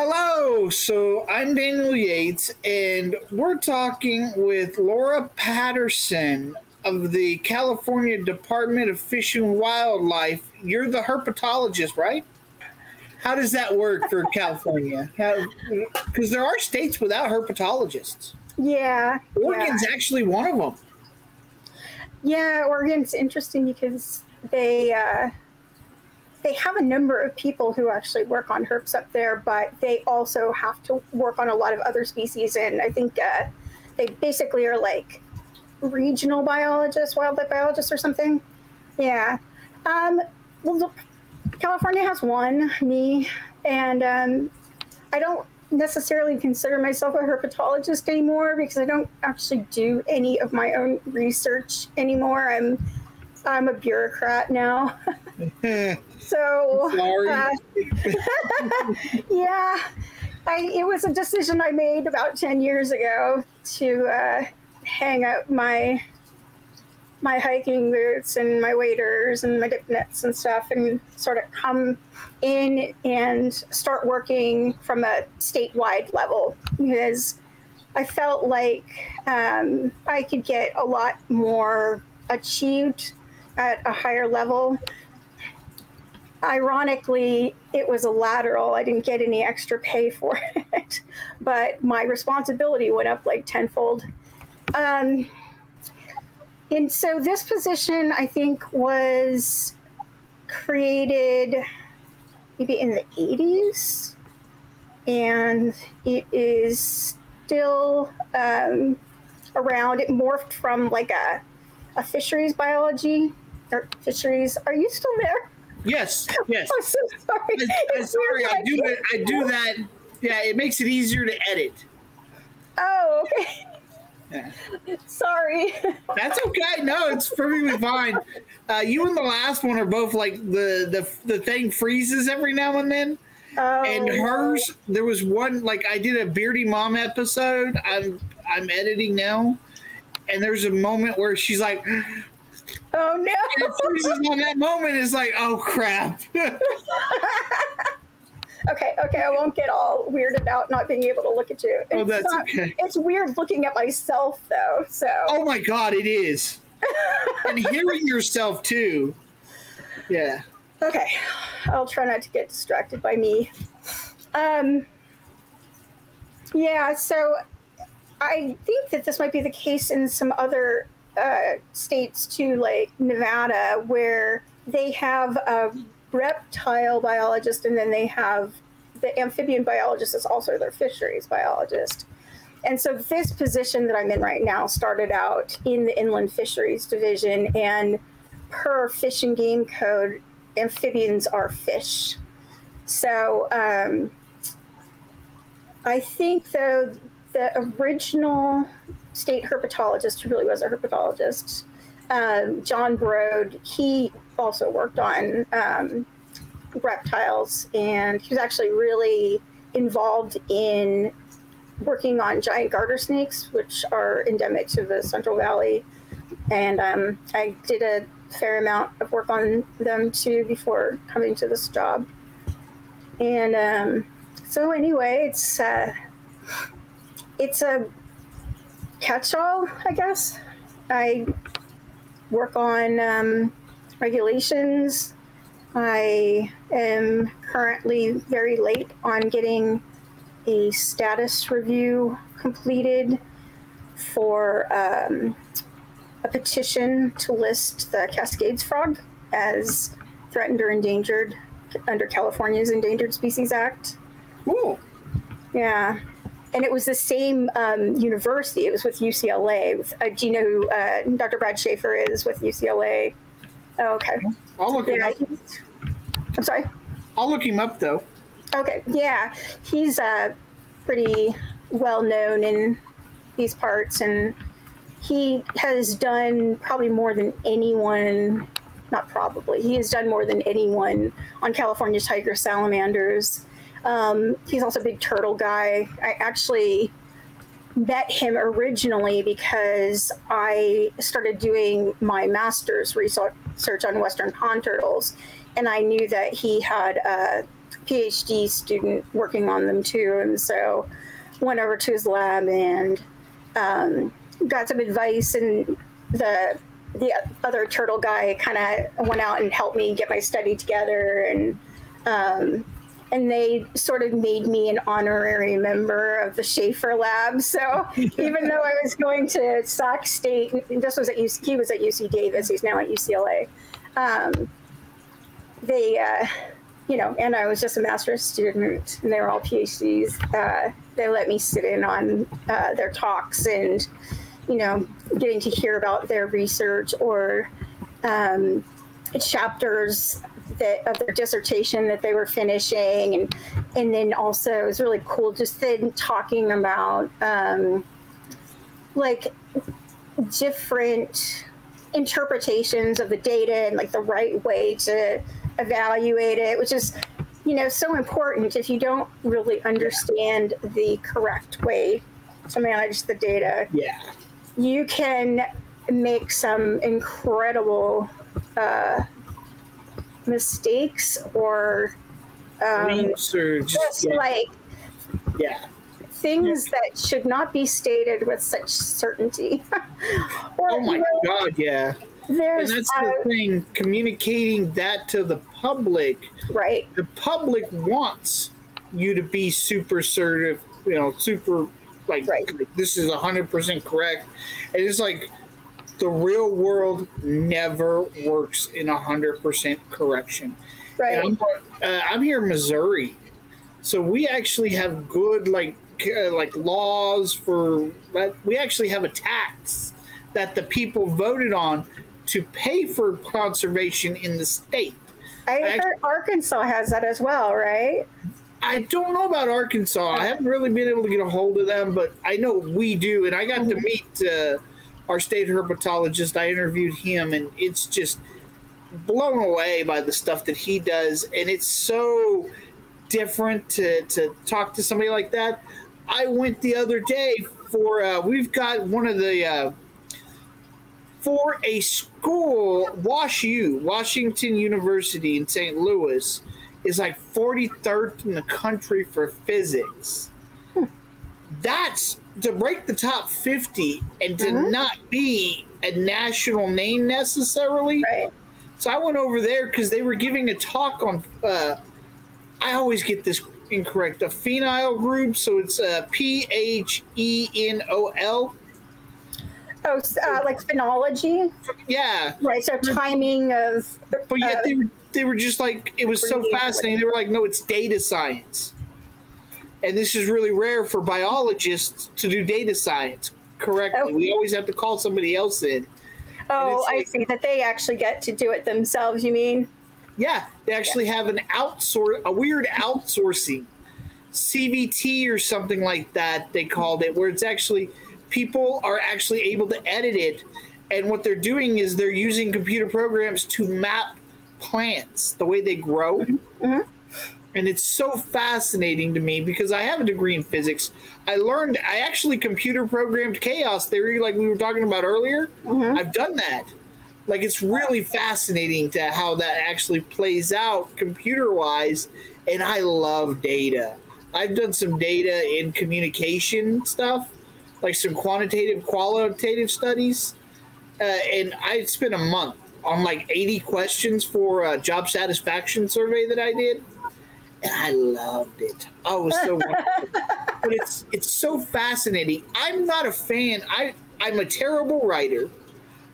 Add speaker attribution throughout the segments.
Speaker 1: Hello, so I'm Daniel Yates, and we're talking with Laura Patterson of the California Department of Fish and Wildlife. You're the herpetologist, right? How does that work for California? Because there are states without herpetologists.
Speaker 2: Yeah.
Speaker 1: Oregon's
Speaker 2: yeah.
Speaker 1: actually one of them.
Speaker 2: Yeah, Oregon's interesting because they uh, they have a number of people who actually work on herps up there, but they also have to work on a lot of other species. And I think uh, they basically are like regional biologists, wildlife biologists, or something. Yeah. Um, well, California has one, me, and um, I don't necessarily consider myself a herpetologist anymore because I don't actually do any of my own research anymore. I'm I'm a bureaucrat now. so uh, yeah, I, it was a decision I made about ten years ago to uh, hang up my my hiking boots and my waders and my dip nets and stuff and sort of come in and start working from a statewide level because I felt like um, I could get a lot more achieved at a higher level. Ironically, it was a lateral. I didn't get any extra pay for it, but my responsibility went up like tenfold. Um, and so this position, I think, was created maybe in the 80s, and it is still um, around. It morphed from like a, a fisheries biology fisheries. Are you still there?
Speaker 1: Yes, yes.
Speaker 2: I'm so sorry.
Speaker 1: I'm sorry. I do it. I do that. Yeah, it makes it easier to edit.
Speaker 2: Oh, okay.
Speaker 1: Yeah.
Speaker 2: Sorry.
Speaker 1: That's okay. No, it's perfectly fine. Uh, you and the last one are both like the the the thing freezes every now and then.
Speaker 2: Oh,
Speaker 1: and hers, there was one like I did a Beardy Mom episode. I'm I'm editing now, and there's a moment where she's like,
Speaker 2: Oh no!
Speaker 1: And on that moment. is like, oh crap.
Speaker 2: okay, okay, I won't get all weirded out not being able to look at you.
Speaker 1: Oh, that's
Speaker 2: not,
Speaker 1: okay.
Speaker 2: It's weird looking at myself though. So.
Speaker 1: Oh my god, it is. and hearing yourself too. Yeah.
Speaker 2: Okay, I'll try not to get distracted by me. Um. Yeah, so I think that this might be the case in some other uh, states too, like Nevada, where they have a reptile biologist and then they have the amphibian biologist is also their fisheries biologist. And so this position that I'm in right now started out in the inland fisheries division and per fish and game code, amphibians are fish. So um, I think though the original state herpetologist who really was a herpetologist, um, John Brode, he also worked on um, reptiles and he was actually really involved in working on giant garter snakes, which are endemic to the Central Valley. And um, I did a fair amount of work on them too before coming to this job. And um, so, anyway, it's uh, it's a catch-all, I guess. I work on um, regulations. I am currently very late on getting a status review completed for um, a petition to list the Cascades frog as threatened or endangered under California's Endangered Species Act.
Speaker 1: Cool.
Speaker 2: Yeah. And it was the same um, university. It was with UCLA. With, uh, do you know who uh, Dr. Brad Shaffer is with UCLA? Oh, okay.
Speaker 1: I'll look him up.
Speaker 2: I'm sorry.
Speaker 1: I'll look him up though.
Speaker 2: Okay, yeah, he's uh, pretty well known in these parts, and he has done probably more than anyone. Not probably, he has done more than anyone on California tiger salamanders. Um, he's also a big turtle guy. I actually met him originally because I started doing my master's research on Western pond turtles, and I knew that he had a PhD student working on them too, and so went over to his lab and um, got some advice. And the the other turtle guy kind of went out and helped me get my study together, and um, and they sort of made me an honorary member of the Shaffer Lab. So even though I was going to Sac State, this was at UC, he was at UC Davis. He's now at UCLA. Um, they, uh, you know, and I was just a master's student, and they were all PhDs. Uh, they let me sit in on uh, their talks and, you know, getting to hear about their research or um, chapters that of their dissertation that they were finishing, and and then also it was really cool just then talking about um, like different interpretations of the data and like the right way to evaluate it, which is you know so important if you don't really understand the correct way to manage the data.
Speaker 1: Yeah,
Speaker 2: you can make some incredible uh, mistakes or um,
Speaker 1: or just,
Speaker 2: just
Speaker 1: yeah,
Speaker 2: like
Speaker 1: yeah.
Speaker 2: things that should not be stated with such certainty. or,
Speaker 1: Oh my
Speaker 2: you know,
Speaker 1: god, yeah.
Speaker 2: There's And
Speaker 1: that's
Speaker 2: uh,
Speaker 1: the thing, communicating that to the public.
Speaker 2: right.
Speaker 1: The public wants you to be super assertive, you know, super like
Speaker 2: Right.
Speaker 1: this is hundred percent correct. And it's like the real world never works in hundred percent correction.
Speaker 2: Right.
Speaker 1: I'm, uh, I'm here in Missouri, so we actually have good like uh, like laws for. We actually have a tax that the people voted on to pay for conservation in the state.
Speaker 2: I
Speaker 1: I-
Speaker 2: heard Arkansas has that as well, right?
Speaker 1: I don't know about Arkansas. I haven't really been able to get a hold of them, but I know we do. And I got to meet uh, our state herpetologist. I interviewed him, and it's just blown away by the stuff that he does. And it's so different to, to talk to somebody like that. I went the other day for, uh, we've got one of the, uh, for a school, Wash U, Washington University in St. Louis, is like 43rd in the country for physics. That's to break the top 50 and to
Speaker 2: Mhm.
Speaker 1: not be a national name necessarily.
Speaker 2: Right.
Speaker 1: So I went over there because they were giving a talk on. Uh, I always get this incorrect. The phenyl group, so it's uh, P H E N O L.
Speaker 2: Oh, uh, like phenology,
Speaker 1: Yeah,
Speaker 2: right? So timing of.
Speaker 1: but yet
Speaker 2: uh,
Speaker 1: they were they were just like it was so fascinating. They were like, no, it's data science, and this is really rare for biologists to do data science correctly.
Speaker 2: Oh.
Speaker 1: We always have to call somebody else in.
Speaker 2: oh,
Speaker 1: it's
Speaker 2: I see that they actually get to do it themselves. You mean?
Speaker 1: Yeah, they actually have an outsource, a weird outsourcing, CVT or something like that. They called it, where it's actually people are actually able to edit it, and what they're doing is they're using computer programs to map plants, the way they grow.
Speaker 2: Mhm.
Speaker 1: And it's so fascinating to me because I have a degree in physics. I learned, I actually computer programmed chaos theory, like we were talking about earlier.
Speaker 2: Mhm.
Speaker 1: I've done that. Like it's really fascinating to how that actually plays out computer wise. And I love data. I've done some data in communication stuff, like some quantitative, qualitative studies. Uh, and I spent a month on like 80 questions for a job satisfaction survey that I did. And I loved it. Oh, it was so but it's it's so fascinating. I'm not a fan. I I'm a terrible writer.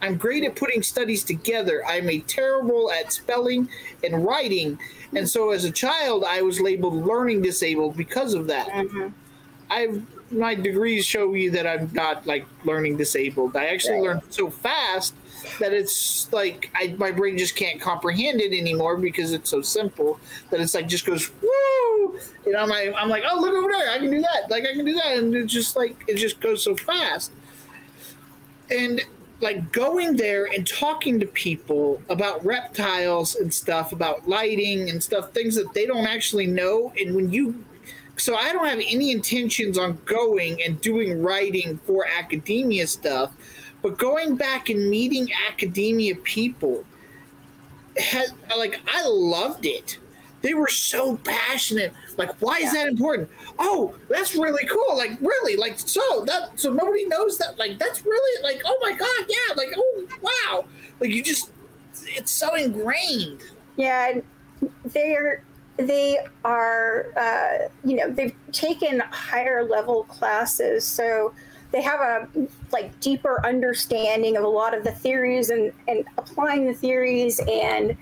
Speaker 1: I'm great at putting studies together. I'm a terrible at spelling and writing. And so as a child, I was labeled learning disabled because of that.
Speaker 2: Mhm.
Speaker 1: I've my degrees show you that I'm not like learning disabled. I actually
Speaker 2: Right.
Speaker 1: learn so fast that it's like I, my brain just can't comprehend it anymore because it's so simple that it's like just goes woo. And I'm like, I'm like, oh look over there, I can do that. Like I can do that, and it just like it just goes so fast. And like going there and talking to people about reptiles and stuff, about lighting and stuff, things that they don't actually know. And when you so I don't have any intentions on going and doing writing for academia stuff, but going back and meeting academia people had like I loved it they were so passionate. Like, why is that important? Oh, that's really cool. Like, really, like, so that so nobody knows that. Like, that's really like, oh my god, yeah. Like, oh wow. Like, you just, it's so ingrained.
Speaker 2: Yeah, they're they are uh, you know they've taken higher level classes so they have a like deeper understanding of a lot of the theories and, and applying the theories and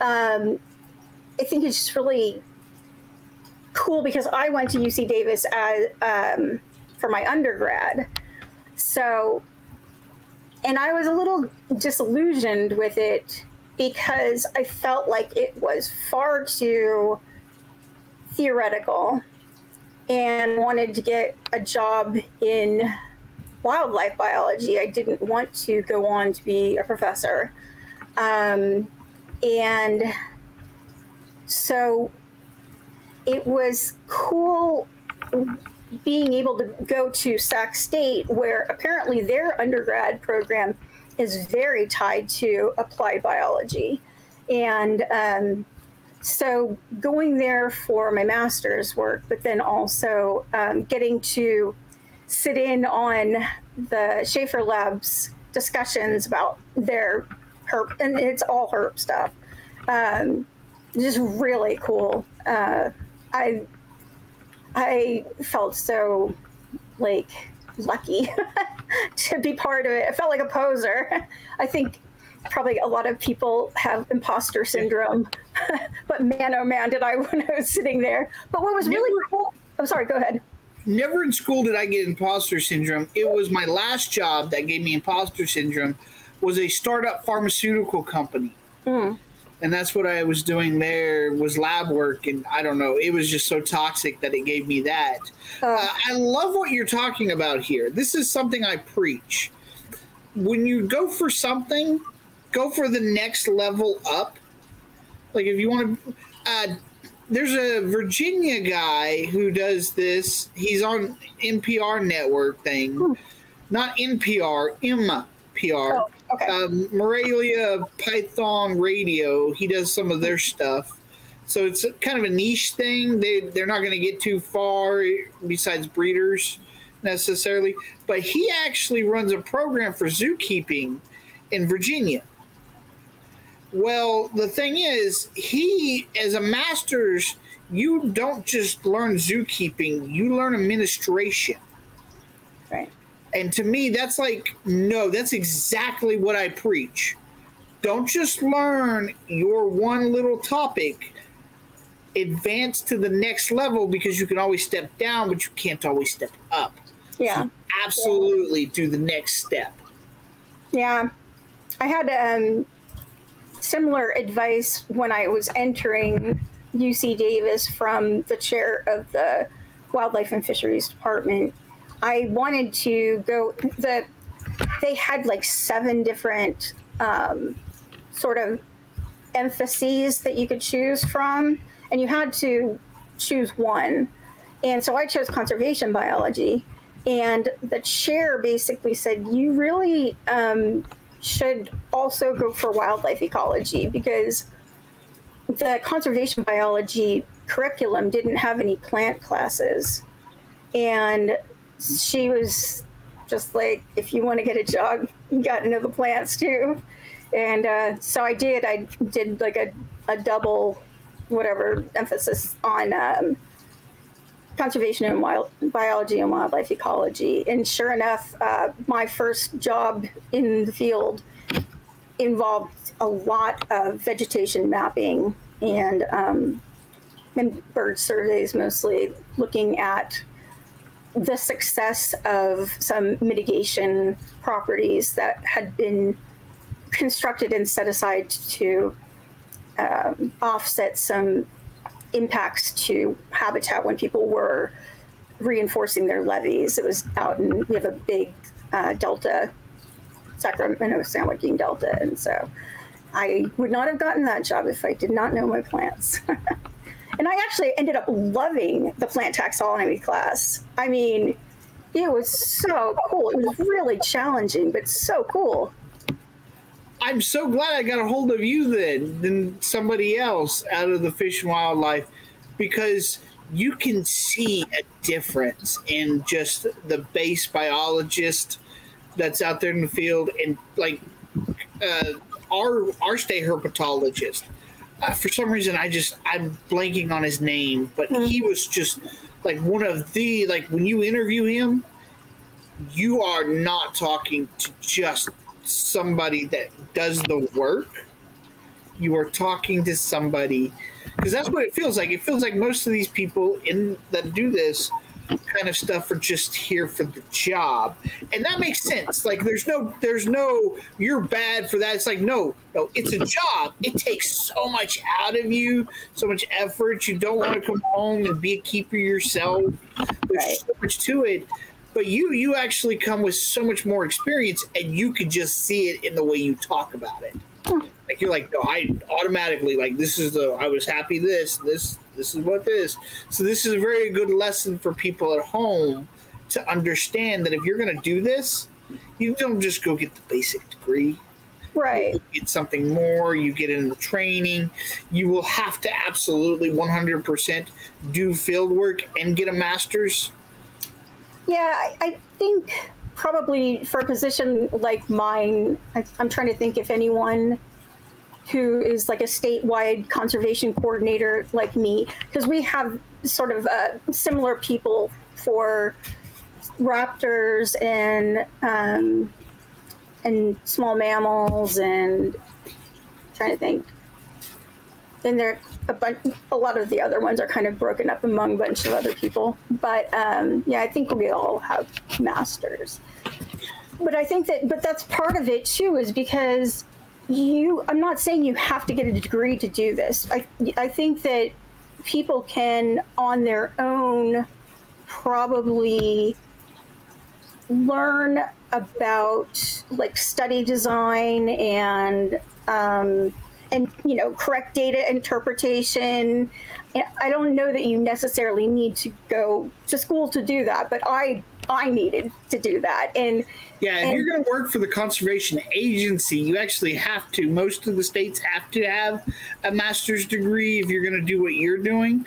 Speaker 2: um, i think it's just really cool because i went to uc davis as um, for my undergrad. So and i was a little disillusioned with it because I felt like it was far too theoretical and wanted to get a job in wildlife biology. I didn't want to go on to be a professor. Um, and so it was cool being able to go to Sac State, where apparently their undergrad program is very tied to applied biology. And um, so going there for my master's work, but then also um, getting to sit in on the Shaffer Labs discussions about their herp, and it's all herp stuff. Um, just really cool. Uh, I I felt so like lucky to be part of it. I felt like a poser. I think probably a lot of people have imposter syndrome, but man, oh man, did I when I was sitting there. But what was really cool, I'm sorry, go ahead.
Speaker 1: Never in school did I get imposter syndrome. It was my last job that gave me imposter syndrome was a startup pharmaceutical company. Mm and that's what I was doing there was lab work, and I don't know, it was just so toxic that it gave me that. Uh, uh, I love what you're talking about here. This is something I preach. When you go for something, go for the next level up. Like if you want to, uh, there's a Virginia guy who does this. He's on NPR network thing, hmm. not NPR, MPR. Oh Okay. Um, Morelia Python Radio, he does some of their stuff. So it's kind of a niche thing. They they're not going to get too far besides breeders necessarily, but he actually runs a program for zookeeping in Virginia. Well, the thing is, he as a master's, you don't just learn zookeeping, you learn administration.
Speaker 2: Right.
Speaker 1: And to me, that's like, no, that's exactly what I preach. Don't just learn your one little topic, advance to the next level because you can always step down, but you can't always step up.
Speaker 2: Yeah.
Speaker 1: So absolutely do the next step.
Speaker 2: Yeah. I had um, similar advice when I was entering UC Davis from the chair of the Wildlife and Fisheries Department I wanted to go. The they had like seven different um, sort of emphases that you could choose from, and you had to choose one. And so I chose conservation biology. And the chair basically said, You really um, should also go for wildlife ecology because the conservation biology curriculum didn't have any plant classes. And she was just like, if you want to get a job, you got to know the plants too. And uh, so I did. I did like a, a double, whatever emphasis on um, conservation and wild biology and wildlife ecology. And sure enough, uh, my first job in the field involved a lot of vegetation mapping and, um, and bird surveys, mostly looking at the success of some mitigation properties that had been constructed and set aside to um, offset some impacts to habitat when people were reinforcing their levees. It was out in, we have a big uh, delta, Sacramento San Joaquin Delta. And so I would not have gotten that job if I did not know my plants. And I actually ended up loving the plant taxonomy class. I mean, it was so cool. It was really challenging, but so cool.
Speaker 1: I'm so glad I got a hold of you then than somebody else out of the fish and wildlife because you can see a difference in just the base biologist that's out there in the field and like uh, our our state herpetologist. Uh, for some reason, I just I'm blanking on his name, but mm-hmm. he was just like one of the like when you interview him, you are not talking to just somebody that does the work. You are talking to somebody because that's what it feels like. It feels like most of these people in that do this kind of stuff are just here for the job and that makes sense like there's no there's no you're bad for that it's like no no it's a job it takes so much out of you so much effort you don't want to come home and be a keeper yourself there's right. so much to it but you you actually come with so much more experience and you could just see it in the way you talk about it like you're like no i automatically like this is the i was happy this this this is what this. So this is a very good lesson for people at home to understand that if you're going to do this, you don't just go get the basic degree.
Speaker 2: Right.
Speaker 1: You get something more, you get into the training. You will have to absolutely 100% do field work and get a master's.
Speaker 2: Yeah, I, I think probably for a position like mine, I, I'm trying to think if anyone who is like a statewide conservation coordinator like me, because we have sort of uh, similar people for raptors and um, and small mammals and trying to think. And there a bunch, a lot of the other ones are kind of broken up among a bunch of other people. But um, yeah, I think we all have masters. But I think that, but that's part of it too, is because you i'm not saying you have to get a degree to do this i i think that people can on their own probably learn about like study design and um, and you know correct data interpretation i don't know that you necessarily need to go to school to do that but i i needed to do that and
Speaker 1: yeah, if and, you're going to work for the conservation agency, you actually have to. Most of the states have to have a master's degree if you're going to do what you're doing.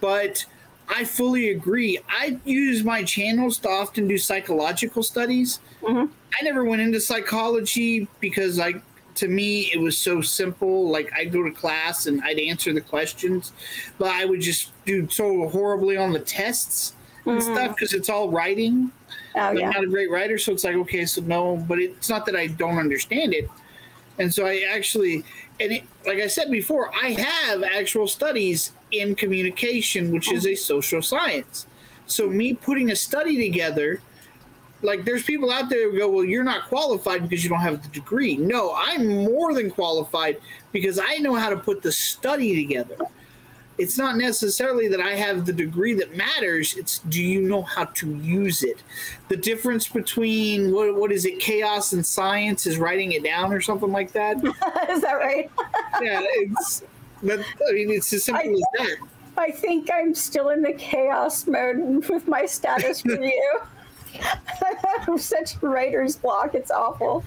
Speaker 1: But I fully agree. I use my channels to often do psychological studies. Mm-hmm. I never went into psychology because, like, to me, it was so simple. Like, I'd go to class and I'd answer the questions, but I would just do so horribly on the tests and mm-hmm. stuff because it's all writing. Oh, yeah. I'm not a great writer, so it's like okay, so no, but it's not that I don't understand it. And so I actually, and it, like I said before, I have actual studies in communication, which is a social science. So me putting a study together, like there's people out there who go, well, you're not qualified because you don't have the degree. No, I'm more than qualified because I know how to put the study together it's not necessarily that I have the degree that matters. It's do you know how to use it? The difference between what what is it, chaos and science is writing it down or something like that.
Speaker 2: is that right?
Speaker 1: yeah, it's but I mean it's as simple I, as that.
Speaker 2: I think I'm still in the chaos mode with my status review. Such writer's block, it's awful.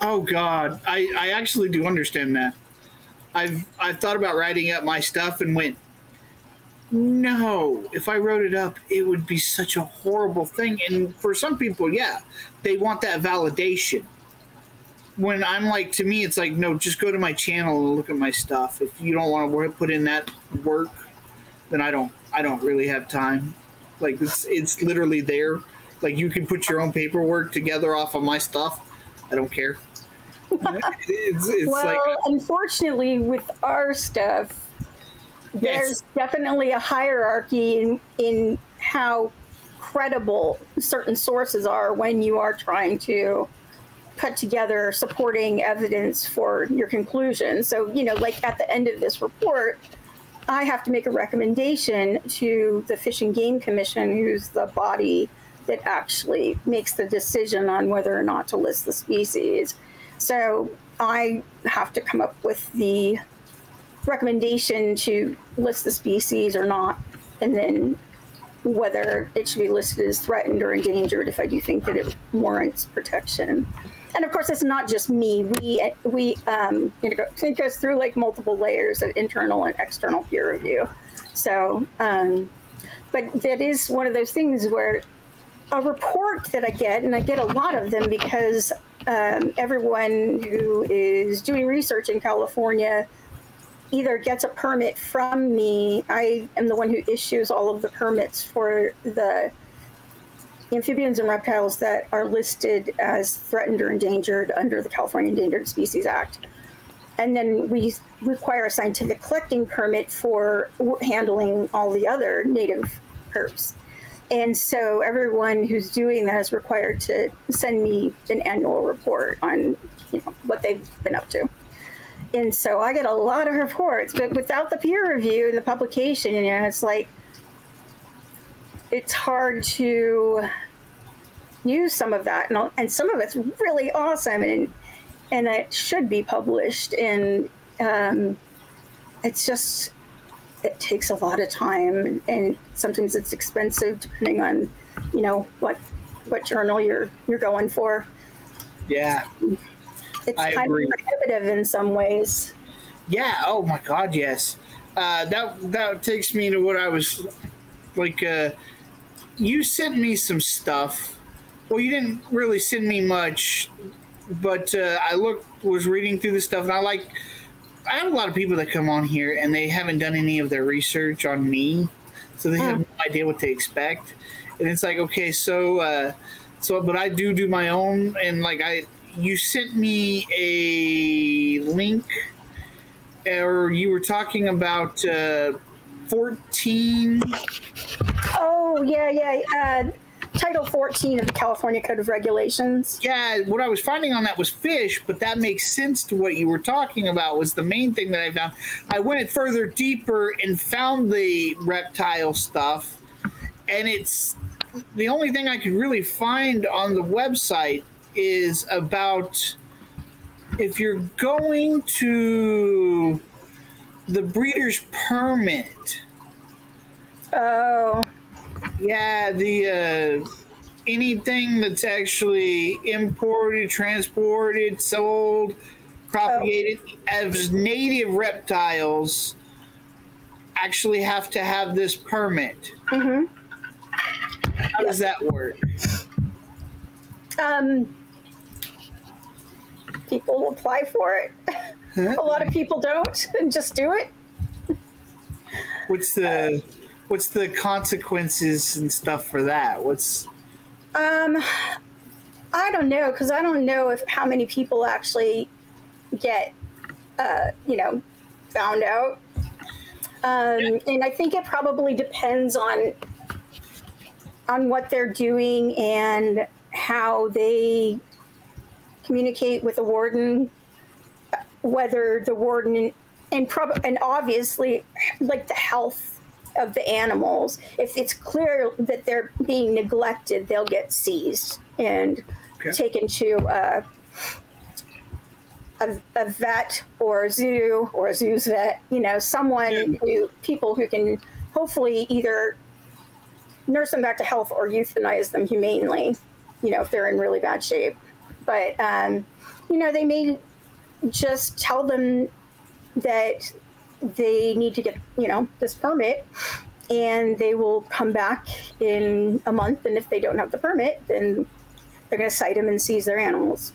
Speaker 1: Oh God, I, I actually do understand that. I've I've thought about writing up my stuff and went, no, if I wrote it up, it would be such a horrible thing. And for some people, yeah, they want that validation. When I'm like, to me, it's like, no, just go to my channel and look at my stuff. If you don't want to put in that work, then I don't, I don't really have time. Like it's, it's literally there. Like you can put your own paperwork together off of my stuff. I don't care.
Speaker 2: it's, it's well, like, unfortunately, with our stuff, there's yes. definitely a hierarchy in, in how credible certain sources are when you are trying to put together supporting evidence for your conclusion. So, you know, like at the end of this report, I have to make a recommendation to the Fish and Game Commission, who's the body that actually makes the decision on whether or not to list the species. So I have to come up with the recommendation to list the species or not, and then whether it should be listed as threatened or endangered if I do think that it warrants protection. and of course, it's not just me. We we um, it goes through like multiple layers of internal and external peer review. So, um, but that is one of those things where a report that I get, and I get a lot of them because um, everyone who is doing research in California either gets a permit from me. I am the one who issues all of the permits for the amphibians and reptiles that are listed as threatened or endangered under the California Endangered Species Act. And then we require a scientific collecting permit for handling all the other native herps. And so everyone who's doing that is required to send me an annual report on you know, what they've been up to. And so I get a lot of reports, but without the peer review and the publication, you know, it's like it's hard to use some of that, and, and some of it's really awesome, and and it should be published. And um, it's just it takes a lot of time, and sometimes it's expensive depending on you know what what journal you're you're going for.
Speaker 1: Yeah,
Speaker 2: it's I kind agree. of prohibitive in some ways.
Speaker 1: Yeah. Oh my God. Yes. Uh, that that takes me to what I was like. Uh, you sent me some stuff. Well, you didn't really send me much, but uh, I looked, was reading through the stuff, and I like. I have a lot of people that come on here and they haven't done any of their research on me, so they have no idea what to expect. And it's like, okay, so, uh, so, but I do do my own, and like I, you sent me a link, or you were talking about uh, 14
Speaker 2: Oh, yeah, yeah. Uh, Title 14 of the California Code of Regulations.
Speaker 1: Yeah, what I was finding on that was fish, but that makes sense to what you were talking about was the main thing that I found. I went further deeper and found the reptile stuff, and it's the only thing I could really find on the website is about if you're going to the breeder's permit.
Speaker 2: Oh.
Speaker 1: Yeah, the uh, anything that's actually imported, transported, sold, propagated oh. as native reptiles actually have to have this permit.
Speaker 2: Mm-hmm.
Speaker 1: How does that work?
Speaker 2: Um, people apply for it. Huh? A lot of people don't and just do it.
Speaker 1: What's the what's the consequences and stuff for that? What's
Speaker 2: um I don't know because I don't know if how many people actually get uh, you know found out. Um, and I think it probably depends on on what they're doing and how they communicate with the warden, whether the warden and prob- and obviously like the health of the animals. If it's clear that they're being neglected, they'll get seized and okay. taken to uh, a, a, vet or a zoo or a zoo's vet. You know, someone yeah. who people who can hopefully either nurse them back to health or euthanize them humanely. You know, if they're in really bad shape. But um, you know, they may just tell them that they need to get you know this permit and they will come back in a month and if they don't have the permit then they're going to cite them and seize their animals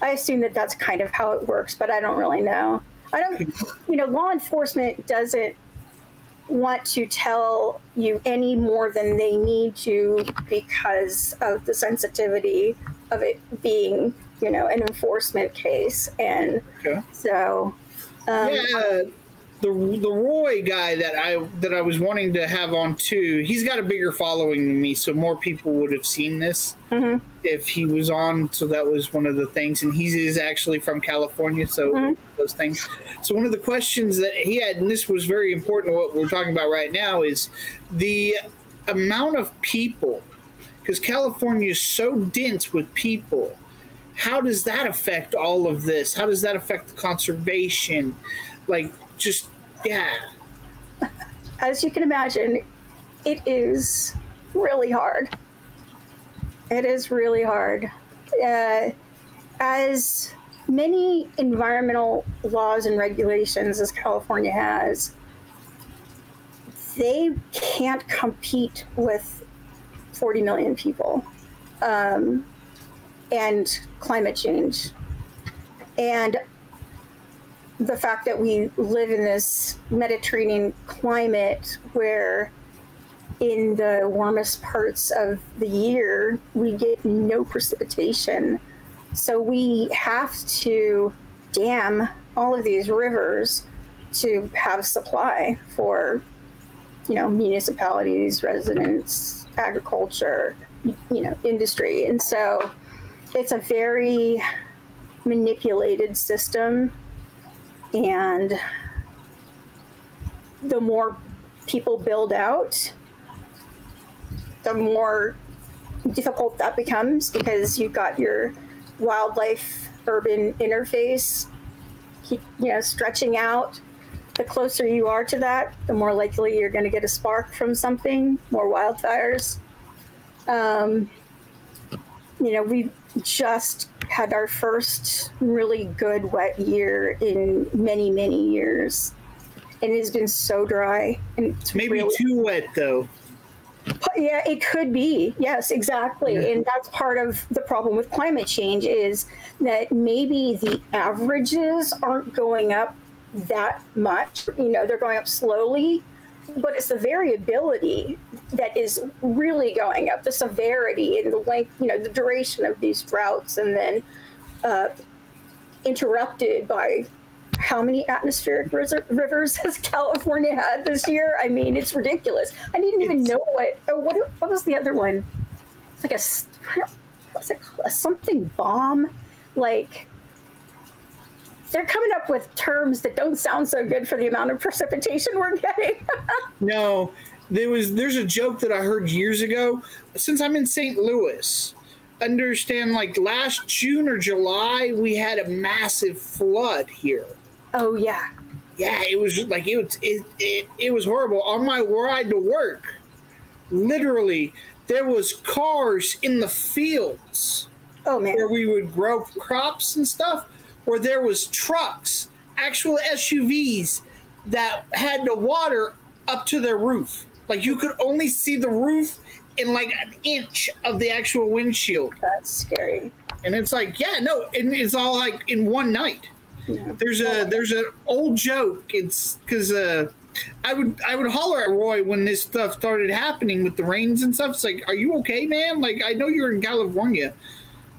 Speaker 2: i assume that that's kind of how it works but i don't really know i don't you know law enforcement doesn't want to tell you any more than they need to because of the sensitivity of it being you know an enforcement case and okay. so
Speaker 1: um, yeah the the Roy guy that I that I was wanting to have on too. He's got a bigger following than me, so more people would have seen this
Speaker 2: mm-hmm.
Speaker 1: if he was on. So that was one of the things, and he is actually from California, so mm-hmm. those things. So one of the questions that he had, and this was very important. What we're talking about right now is the amount of people, because California is so dense with people. How does that affect all of this? How does that affect the conservation? Like just yeah.
Speaker 2: As you can imagine, it is really hard. It is really hard. Uh, as many environmental laws and regulations as California has, they can't compete with 40 million people um, and climate change. And the fact that we live in this Mediterranean climate where in the warmest parts of the year we get no precipitation. So we have to dam all of these rivers to have supply for you know municipalities, residents, agriculture, you know, industry. And so it's a very manipulated system and the more people build out, the more difficult that becomes because you've got your wildlife urban interface, you know, stretching out. The closer you are to that, the more likely you're going to get a spark from something, more wildfires. Um, you know, we just had our first really good wet year in many, many years. And it has been so dry. And
Speaker 1: maybe really, too wet, though.
Speaker 2: Yeah, it could be. Yes, exactly. Yeah. And that's part of the problem with climate change is that maybe the averages aren't going up that much. You know, they're going up slowly, but it's the variability that is really going up the severity and the length you know the duration of these droughts and then uh, interrupted by how many atmospheric rivers has California had this year? I mean, it's ridiculous. I didn't even know what. Oh, what, what was the other one? It's like a what's it called? A something bomb, like they're coming up with terms that don't sound so good for the amount of precipitation we're getting.
Speaker 1: no, there was there's a joke that I heard years ago. Since I'm in St. Louis, understand like last June or July we had a massive flood here.
Speaker 2: Oh yeah.
Speaker 1: Yeah, it was like it was it, it, it was horrible. On my ride to work, literally there was cars in the fields.
Speaker 2: Oh man.
Speaker 1: Where we would grow crops and stuff where there was trucks, actual SUVs that had the water up to their roof. Like you could only see the roof in like an inch of the actual windshield.
Speaker 2: That's scary.
Speaker 1: And it's like, yeah, no, and it's all like in one night. Yeah. There's a there's an old joke. It's because uh, I would I would holler at Roy when this stuff started happening with the rains and stuff. It's like, are you okay, man? Like I know you're in California.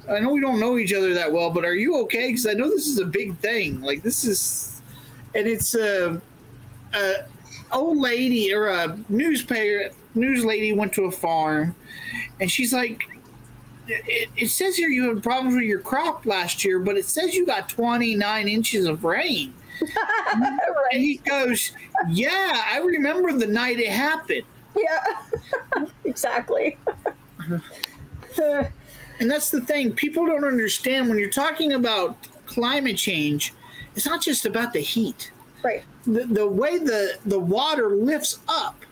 Speaker 1: I know we don't know each other that well, but are you okay? Because I know this is a big thing. Like this is, and it's a, a old lady or a newspaper news lady went to a farm, and she's like, it, it, says here you had problems with your crop last year, but it says you got 29 inches of rain. right. And he goes, Yeah, I remember the night it happened.
Speaker 2: Yeah, exactly.
Speaker 1: And that's the thing. People don't understand when you're talking about climate change, it's not just about the heat.
Speaker 2: Right.
Speaker 1: The, the way the, the water lifts up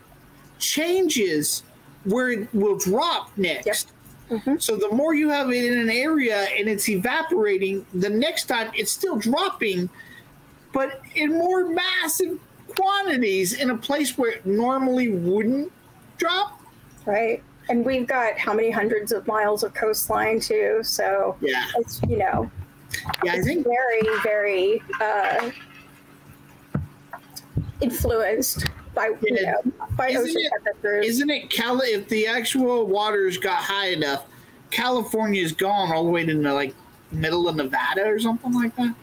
Speaker 1: changes where it will drop next. Yep. Mm-hmm. So the more you have it in an area and it's evaporating, the next time it's still dropping, but in more massive quantities in a place where it normally wouldn't drop.
Speaker 2: Right and we've got how many hundreds of miles of coastline too. So
Speaker 1: yeah,
Speaker 2: it's you know,
Speaker 1: yeah, I think
Speaker 2: very very uh, influenced by yeah. you know by isn't ocean
Speaker 1: it, temperatures. Isn't it Cali? If the actual waters got high enough, California is gone all the way to the, like middle of Nevada or something like that.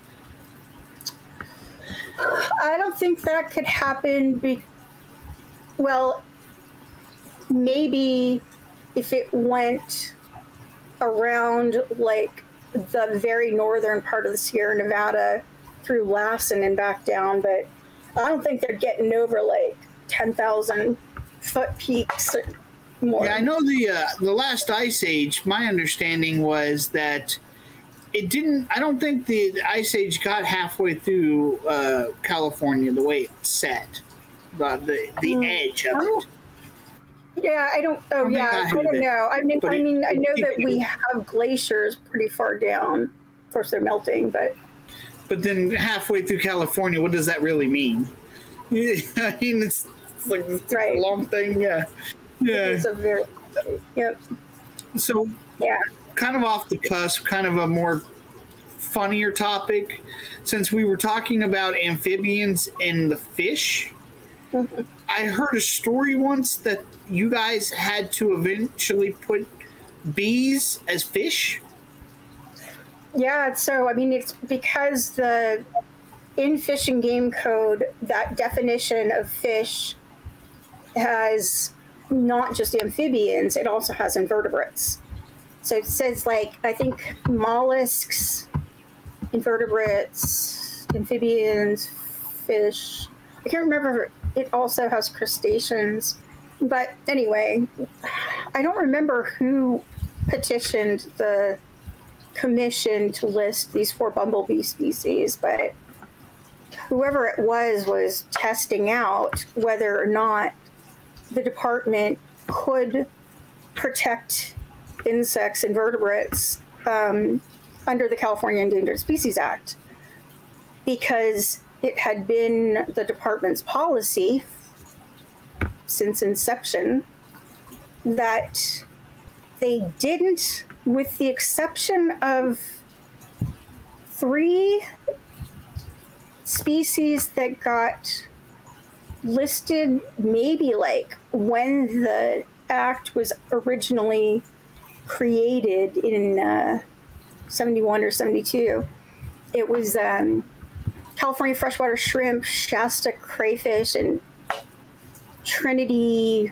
Speaker 2: I don't think that could happen. Be- well, maybe if it went around like the very northern part of the Sierra Nevada through Lassen and back down, but I don't think they're getting over like 10,000 foot peaks
Speaker 1: more. Yeah, I know the uh, the last ice age. My understanding was that it didn't. I don't think the, the ice age got halfway through uh, California the way it set, but the the mm. edge of it.
Speaker 2: Yeah, I don't. Oh, yeah, I don't know. I mean, I mean, I know that we have glaciers pretty far down. of course they're melting, but
Speaker 1: But then halfway through California, what does that really mean? I mean, it's, it's like it's
Speaker 2: Right.
Speaker 1: a long thing. Yeah. Yeah.
Speaker 2: it's a very yep
Speaker 1: So
Speaker 2: yeah
Speaker 1: kind of off the cusp, kind of a more funnier topic. Since we were talking about amphibians and the fish,
Speaker 2: Mhm.
Speaker 1: I heard a story once that you guys had to eventually put bees as fish.
Speaker 2: Yeah, so I mean, it's because the in Fish and Game Code that definition of fish has not just amphibians; it also has invertebrates. So it says like I think mollusks, invertebrates, amphibians, fish. I can't remember. It also has crustaceans, but anyway, I don't remember who petitioned the commission to list these four bumblebee species, but whoever it was was testing out whether or not the department could protect insects and vertebrates um, under the California Endangered Species Act. Because it had been the department's policy since inception that they didn't, with the exception of three species that got listed, maybe like when the act was originally created in uh, 71 or 72. It was um, California freshwater shrimp, Shasta crayfish, and Trinity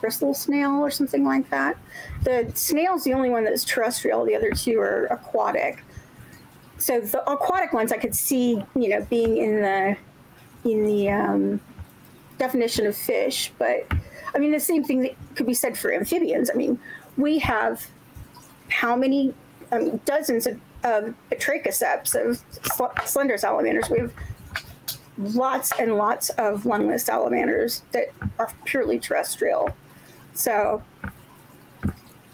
Speaker 2: bristle snail or something like that. The snail's the only one that's terrestrial. The other two are aquatic. So the aquatic ones I could see, you know, being in the in the um, definition of fish. But I mean, the same thing that could be said for amphibians. I mean, we have how many um, dozens of, of Batrachoseps of sl- slender salamanders. We have lots and lots of lungless salamanders that are purely terrestrial. So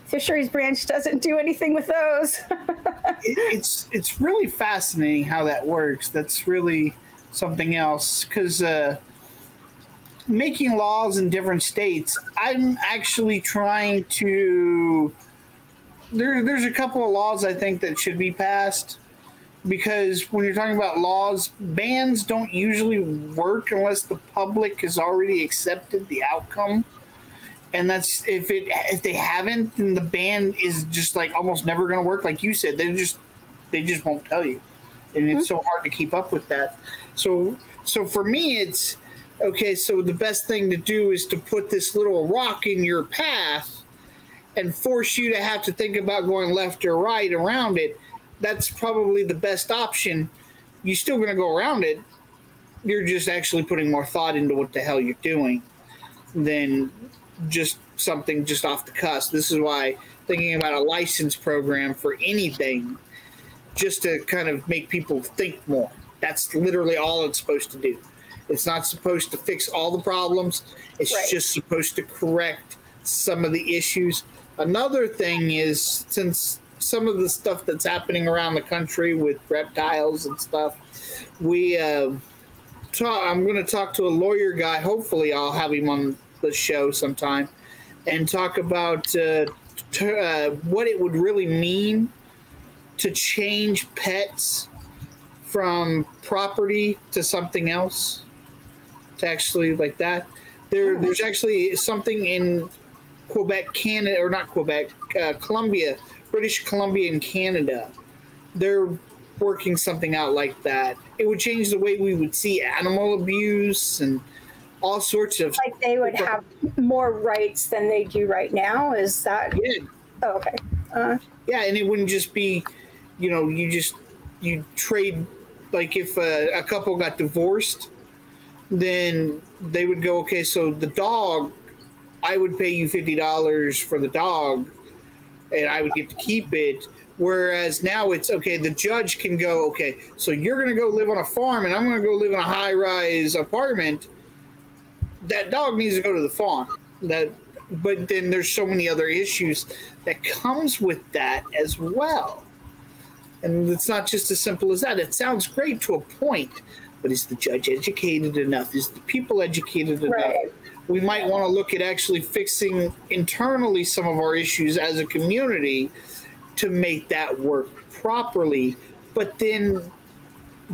Speaker 2: fisheries branch doesn't do anything with those.
Speaker 1: It, it's it's really fascinating how that works. That's really something else because uh, making laws in different states. I'm actually trying to. There, there's a couple of laws I think that should be passed because when you're talking about laws, bans don't usually work unless the public has already accepted the outcome. And that's if it if they haven't, then the ban is just like almost never going to work. Like you said, they just they just won't tell you, and it's mm-hmm. so hard to keep up with that. So so for me, it's okay. So the best thing to do is to put this little rock in your path and force you to have to think about going left or right around it. That's probably the best option. You're still going to go around it. You're just actually putting more thought into what the hell you're doing than just something just off the cusp. This is why thinking about a license program for anything, just to kind of make people think more. That's literally all it's supposed to do. It's not supposed to fix all the problems. It's
Speaker 2: Right.
Speaker 1: just supposed to correct some of the issues. Another thing is since some of the stuff that's happening around the country with reptiles and stuff, we uh, talk, I'm going to talk to a lawyer guy. Hopefully, I'll have him on the show sometime and talk about uh, t- uh, what it would really mean to change pets from property to something else. To actually like that, there there's actually something in Quebec, Canada, or not Quebec, uh, Columbia, British Columbia, and Canada. They're working something out like that. It would change the way we would see animal abuse and all sorts of.
Speaker 2: like they would have more rights than they do right now. Is that
Speaker 1: Yeah,
Speaker 2: oh, okay? Uh,
Speaker 1: yeah, and it wouldn't just be, you know, you just you trade like if a, a couple got divorced, then they would go okay. So the dog, I would pay you fifty dollars for the dog, and I would get to keep it. Whereas now it's okay. The judge can go okay. So you're going to go live on a farm, and I'm going to go live in a high-rise apartment. That dog needs to go to the farm. That, but then there's so many other issues that comes with that as well. And it's not just as simple as that. It sounds great to a point, but is the judge educated enough? Is the people educated enough?
Speaker 2: Right.
Speaker 1: We might want to look at actually fixing internally some of our issues as a community to make that work properly. But then,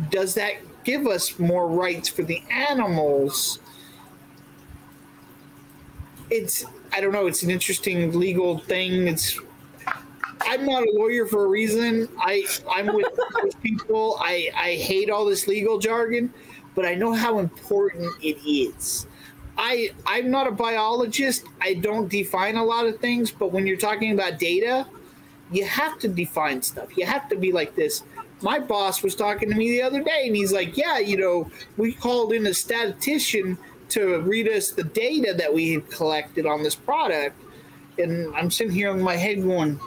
Speaker 1: does that give us more rights for the animals? It's I don't know. It's an interesting legal thing. It's I'm not a lawyer for a reason. I I'm with people. I I hate all this legal jargon, but I know how important it is. I I'm not a biologist. I don't define a lot of things, but when you're talking about data, you have to define stuff. You have to be like this. My boss was talking to me the other day, and he's like, "Yeah, you know, we called in a statistician to read us the data that we had collected on this product." And I'm sitting here in my head going,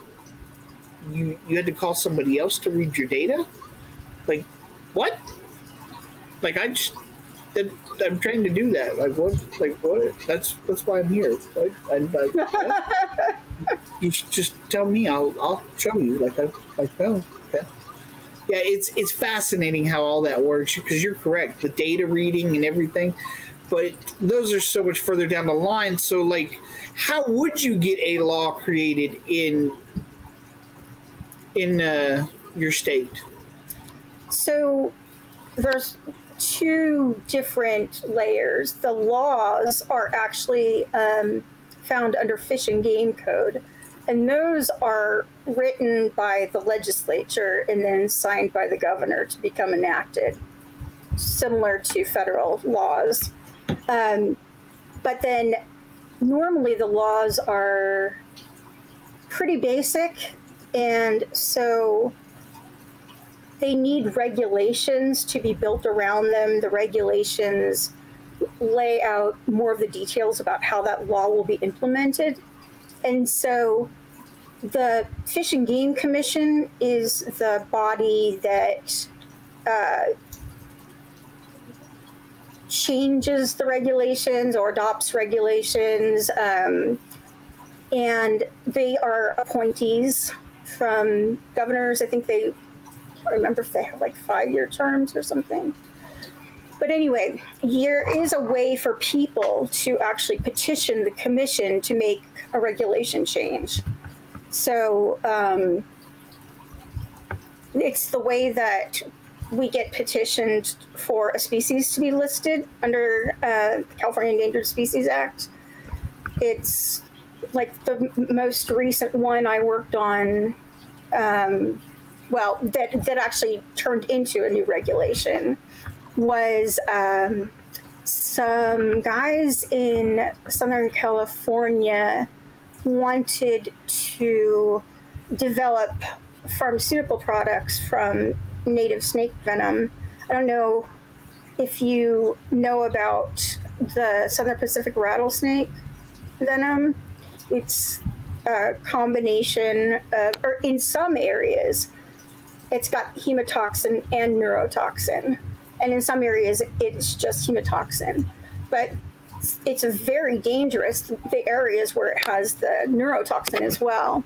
Speaker 1: "You you had to call somebody else to read your data? Like, what? Like I just." That- I'm trying to do that. Like what? Like what? That's that's why I'm here. Like, you should just tell me. I'll I'll show you. Like I like oh okay. Yeah, it's it's fascinating how all that works because you're correct. The data reading and everything, but those are so much further down the line. So like, how would you get a law created in in uh, your state?
Speaker 2: So there's two different layers. The laws are actually um, found under Fish and Game Code, and those are written by the legislature and then signed by the governor to become enacted, similar to federal laws. Um, but then normally the laws are pretty basic, and so they need regulations to be built around them. The regulations lay out more of the details about how that law will be implemented. And so the Fish and Game Commission is the body that uh, changes the regulations or adopts regulations. Um, and they are appointees from governors. I think they I remember if they have like five year terms or something. But anyway, there is a way for people to actually petition the commission to make a regulation change. So um, it's the way that we get petitioned for a species to be listed under uh, the California Endangered Species Act. It's like the most recent one I worked on. Um, well, that that actually turned into a new regulation was um, some guys in Southern California wanted to develop pharmaceutical products from native snake venom. I don't know if you know about the Southern Pacific rattlesnake venom. It's a combination of, or in some areas, it's got hemotoxin and neurotoxin. And in some areas, it's just hemotoxin. But it's very dangerous, the areas where it has the neurotoxin as well.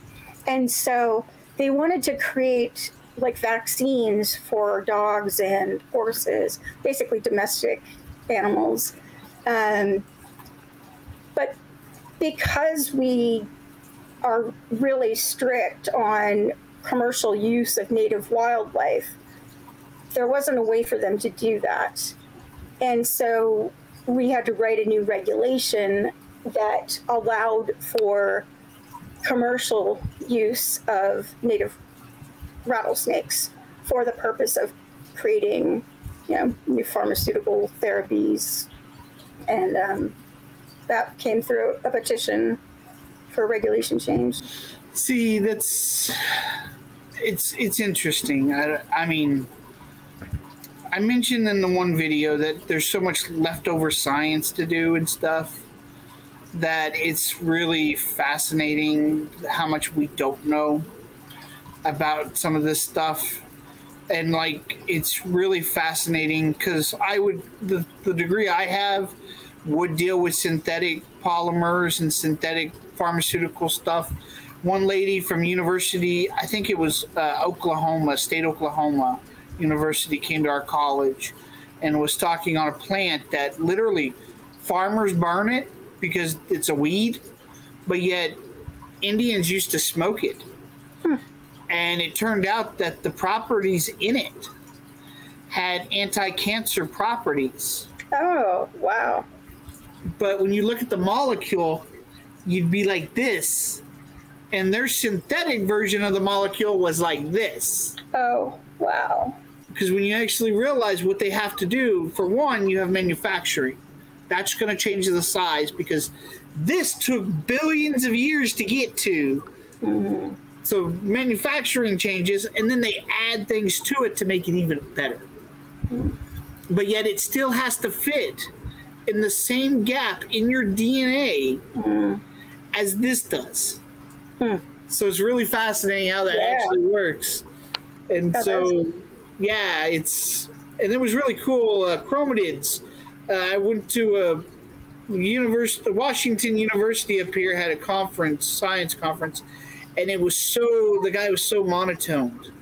Speaker 2: And so they wanted to create like vaccines for dogs and horses, basically domestic animals. Um, but because we are really strict on commercial use of native wildlife, there wasn't a way for them to do that. And so we had to write a new regulation that allowed for commercial use of native rattlesnakes for the purpose of creating, you know, new pharmaceutical therapies. And um, that came through a petition for regulation change.
Speaker 1: See, that's it's it's interesting. I, I mean, I mentioned in the one video that there's so much leftover science to do and stuff that it's really fascinating how much we don't know about some of this stuff and like it's really fascinating because i would the, the degree i have would deal with synthetic polymers and synthetic pharmaceutical stuff one lady from University, I think it was uh, Oklahoma, State Oklahoma University, came to our college and was talking on a plant that literally farmers burn it because it's a weed, but yet Indians used to smoke it. Hmm. And it turned out that the properties in it had anti cancer properties.
Speaker 2: Oh, wow.
Speaker 1: But when you look at the molecule, you'd be like this and their synthetic version of the molecule was like this.
Speaker 2: Oh, wow.
Speaker 1: Because when you actually realize what they have to do, for one, you have manufacturing. That's going to change the size because this took billions of years to get to. Mm-hmm. So manufacturing changes, and then they add things to it to make it even better. Mm-hmm. But yet it still has to fit in the same gap in your DNA mm-hmm. as this does. So it's really fascinating how that yeah. actually works. And that so, yeah, it's and it was really cool. Uh, chromatids. Uh, I went to a university, Washington University up here had a conference, science conference, and it was so the guy was so monotoned.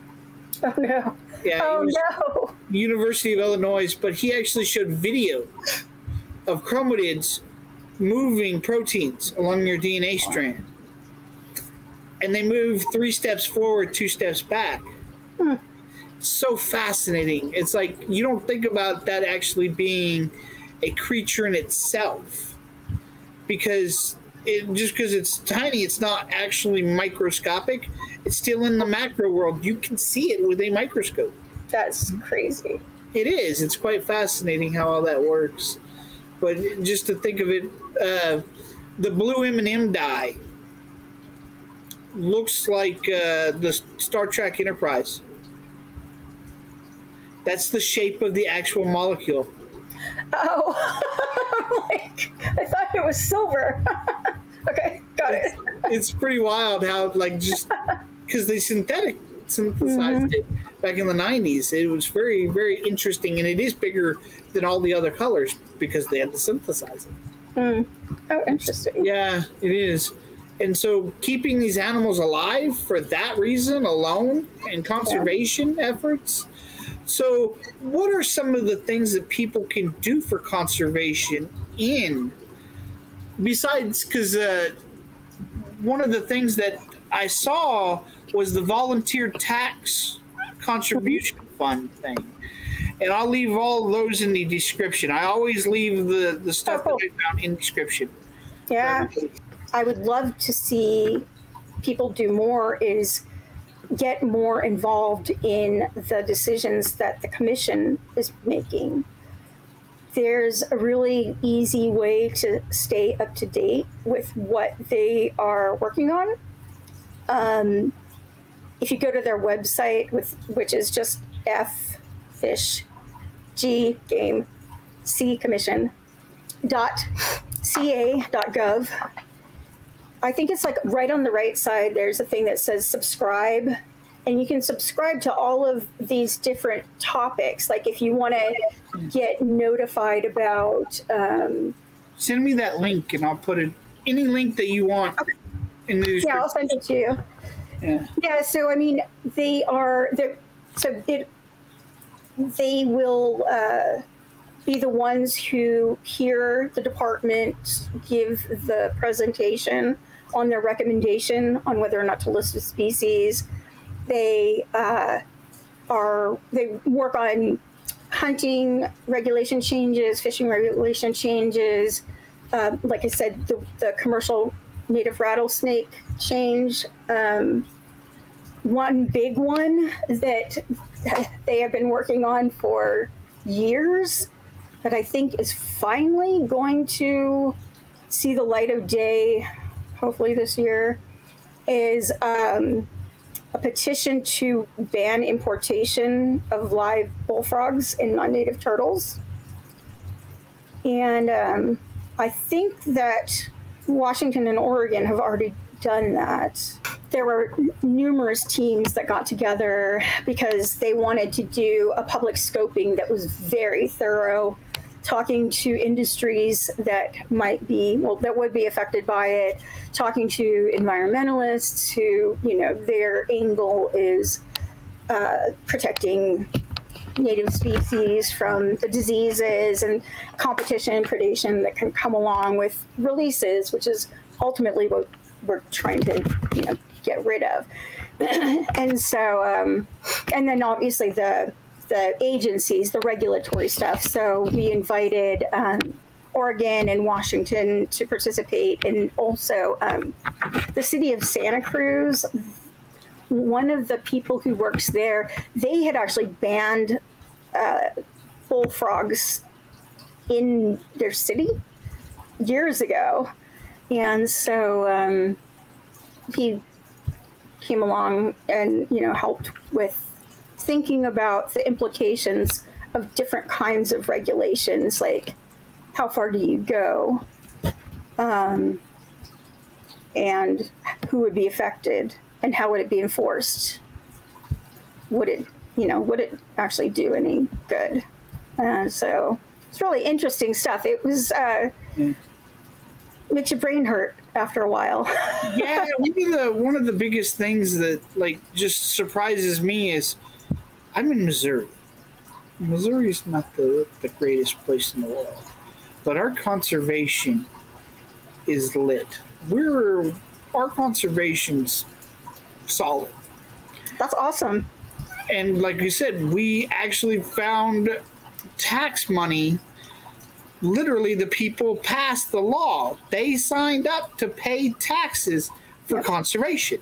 Speaker 2: Oh no!
Speaker 1: Yeah.
Speaker 2: Oh no!
Speaker 1: University of Illinois, but he actually showed video of chromatids moving proteins along your DNA strand and they move three steps forward, two steps back. Hmm. So fascinating. It's like you don't think about that actually being a creature in itself because it, just because it's tiny, it's not actually microscopic. It's still in the macro world. You can see it with a microscope.
Speaker 2: That's crazy.
Speaker 1: It is. It's quite fascinating how all that works. But just to think of it, uh, the blue M&M dye looks like uh, the Star Trek Enterprise. That's the shape of the actual molecule.
Speaker 2: Oh, like, I thought it was silver. okay, got
Speaker 1: it. It's pretty wild how, like, just because they synthetic synthesized mm-hmm. it back in the 90s. It was very, very interesting, and it is bigger than all the other colors because they had to synthesize it.
Speaker 2: Mm. Oh, interesting.
Speaker 1: Yeah, it is and so keeping these animals alive for that reason alone and conservation yeah. efforts. So what are some of the things that people can do for conservation in besides because uh, one of the things that i saw was the volunteer tax contribution fund thing. And i'll leave all those in the description. I always leave the, the stuff oh, that i found in description.
Speaker 2: Yeah I would love to see people do more is get more involved in the decisions that the commission is making. There's a really easy way to stay up to date with what they are working on. Um, if you go to their website, with which is just F fish G game C commission dot ca dot gov I think it's like right on the right side, there's a thing that says subscribe. And you can subscribe to all of these different topics. Like if you want to get notified about. Um,
Speaker 1: Send me that link and I'll put it, any link that you want okay. in the
Speaker 2: Yeah, I'll send it to you. Yeah. Yeah. So, I mean, they are, so it, they will, uh, be the ones who hear the department give the presentation on their recommendation on whether or not to list a species. They uh, are they work on hunting regulation changes, fishing regulation changes. Uh, like I said, the, the, commercial native rattlesnake change. Um, one big one that they have been working on for years that I think is finally going to see the light of day hopefully this year, is um, a petition to ban importation of live bullfrogs and non-native turtles. And um, I think that Washington and Oregon have already done that. There were numerous teams that got together because they wanted to do a public scoping that was very thorough talking to industries that might be well that would be affected by it talking to environmentalists who you know their angle is uh, protecting native species from the diseases and competition and predation that can come along with releases which is ultimately what we're trying to you know get rid of. And so um, and then obviously the the agencies, the regulatory stuff. So we invited um, Oregon and Washington to participate, and also um, the city of Santa Cruz. One of the people who works there, they had actually banned uh, bullfrogs in their city years ago, and so um, he came along and you know helped with thinking about the implications of different kinds of regulations, like how far do you go, um, and who would be affected, and how would it be enforced? Would it, you know, would it actually do any good? Uh, so it's really interesting stuff. It was uh, mm. makes your brain hurt after a while.
Speaker 1: yeah, maybe the one of the biggest things that like just surprises me is I'm in Missouri. Missouri is not the, the greatest place in the world, but our conservation is lit. We're our conservation's solid.
Speaker 2: That's awesome.
Speaker 1: And like you said, we actually found tax money. Literally, the people passed the law. They signed up to pay taxes for yep. conservation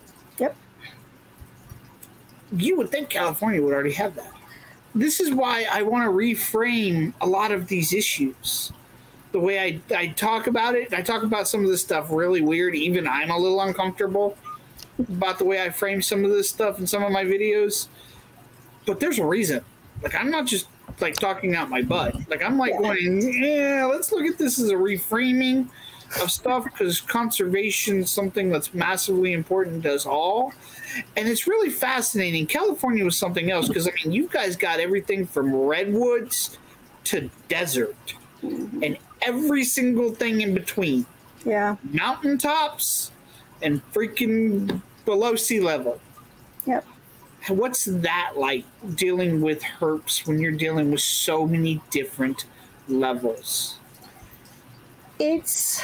Speaker 1: you would think California would already have that. This is why I want to reframe a lot of these issues. The way I, I talk about it, I talk about some of this stuff really weird. Even I'm a little uncomfortable about the way I frame some of this stuff in some of my videos. But there's a reason. Like, I'm not just like talking out my butt. Like, I'm like going, yeah, let's look at this as a reframing of stuff because conservation is something that's massively important to us all. And it's really fascinating. California was something else because I mean, you guys got everything from redwoods to desert mm-hmm. and every single thing in between.
Speaker 2: Yeah.
Speaker 1: Mountaintops and freaking below sea level.
Speaker 2: Yep.
Speaker 1: What's that like dealing with herps when you're dealing with so many different levels?
Speaker 2: It's,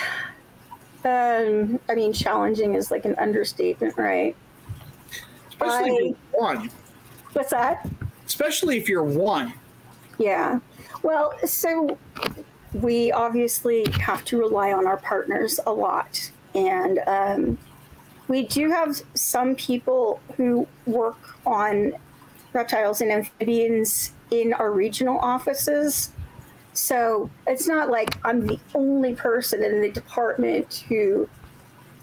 Speaker 2: um, I mean, challenging is like an understatement, right?
Speaker 1: Especially I, if you're one.
Speaker 2: What's that?
Speaker 1: Especially if you're one.
Speaker 2: Yeah. Well, so we obviously have to rely on our partners a lot. And um, we do have some people who work on reptiles and amphibians in our regional offices. So it's not like I'm the only person in the department who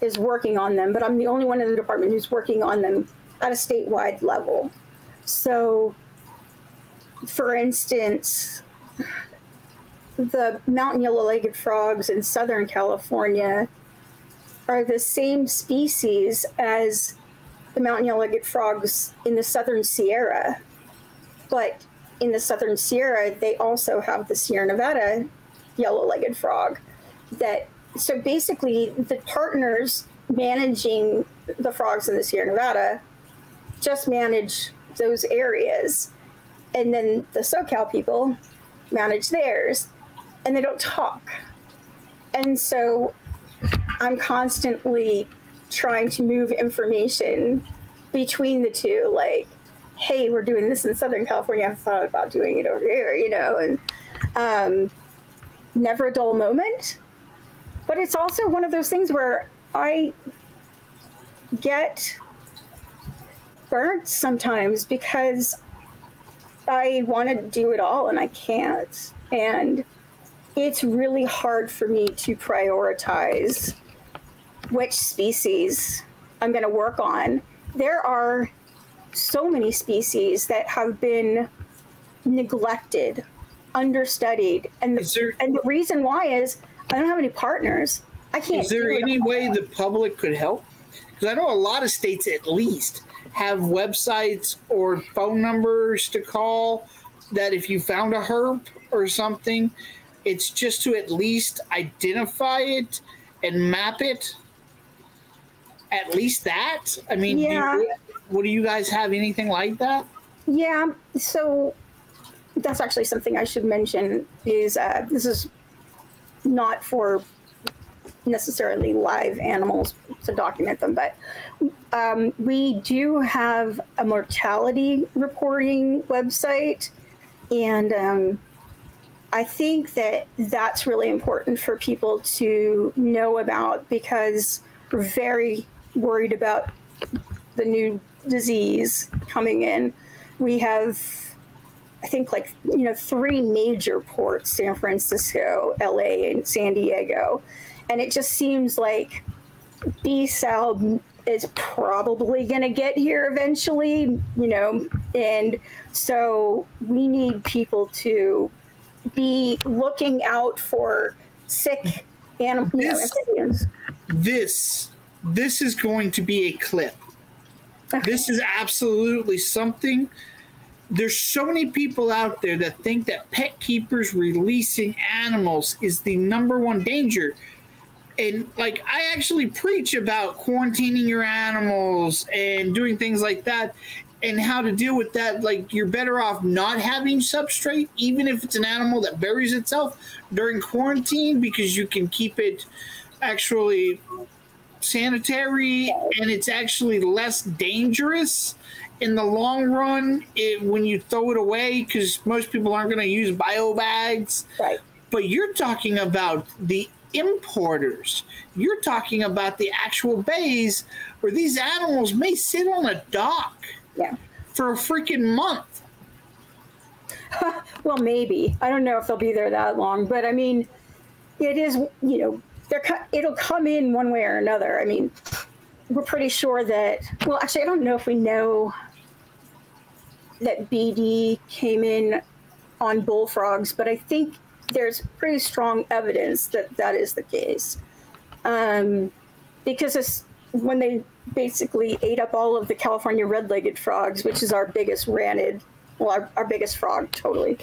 Speaker 2: is working on them, but I'm the only one in the department who's working on them at a statewide level. So, for instance, the mountain yellow legged frogs in Southern California are the same species as the mountain yellow legged frogs in the Southern Sierra. But in the Southern Sierra, they also have the Sierra Nevada yellow legged frog. That so basically the partners managing the frogs in the Sierra Nevada just manage those areas. And then the SoCal people manage theirs and they don't talk. And so I'm constantly trying to move information between the two, like, hey, we're doing this in Southern California. I've thought about doing it over here, you know, and um, never a dull moment. But it's also one of those things where I get burnt sometimes because I want to do it all and I can't. And it's really hard for me to prioritize which species I'm going to work on. There are so many species that have been neglected, understudied, and the, there, and the reason why is I don't have any partners. I can't.
Speaker 1: Is there any way the public could help? Because I know a lot of states, at least, have websites or phone numbers to call that if you found a herb or something It's just to at least identify it and map it. At least that. I mean,
Speaker 2: Yeah.
Speaker 1: you, what do you guys have? Anything like that?
Speaker 2: Yeah, so that's actually something I should mention is uh, this is not for necessarily live animals to document them, but um, we do have a mortality reporting website, and um, I think that that's really important for people to know about because we're very worried about the new disease coming in. We have, I think, like, you know, three major ports San Francisco, LA, and San Diego. And it just seems like Bsal is probably going to get here eventually, you know, and so we need people to be looking out for sick animals, you know,
Speaker 1: This-
Speaker 2: amphibians.
Speaker 1: This this is going to be a clip. This is absolutely something. There's so many people out there that think that pet keepers releasing animals is the number one danger. And like I actually preach about quarantining your animals and doing things like that and how to deal with that. Like you're better off not having substrate, even if it's an animal that buries itself during quarantine, because you can keep it actually sanitary and it's actually less dangerous in the long run it, when you throw it away because most people aren't going to use bio bags
Speaker 2: Right.
Speaker 1: but you're talking about the importers you're talking about the actual bays where these animals may sit on a dock
Speaker 2: Yeah.
Speaker 1: for a freaking month
Speaker 2: Well, maybe. I don't know if they'll be there that long, but I mean, it is, you know, they're, it'll come in one way or another. I mean, we're pretty sure that, well, actually, I don't know if we know that BD came in on bullfrogs, but I think there's pretty strong evidence that that is the case. Um, because it's when they basically ate up all of the California red legged frogs, which is our biggest ranid, well, our, our biggest frog, totally.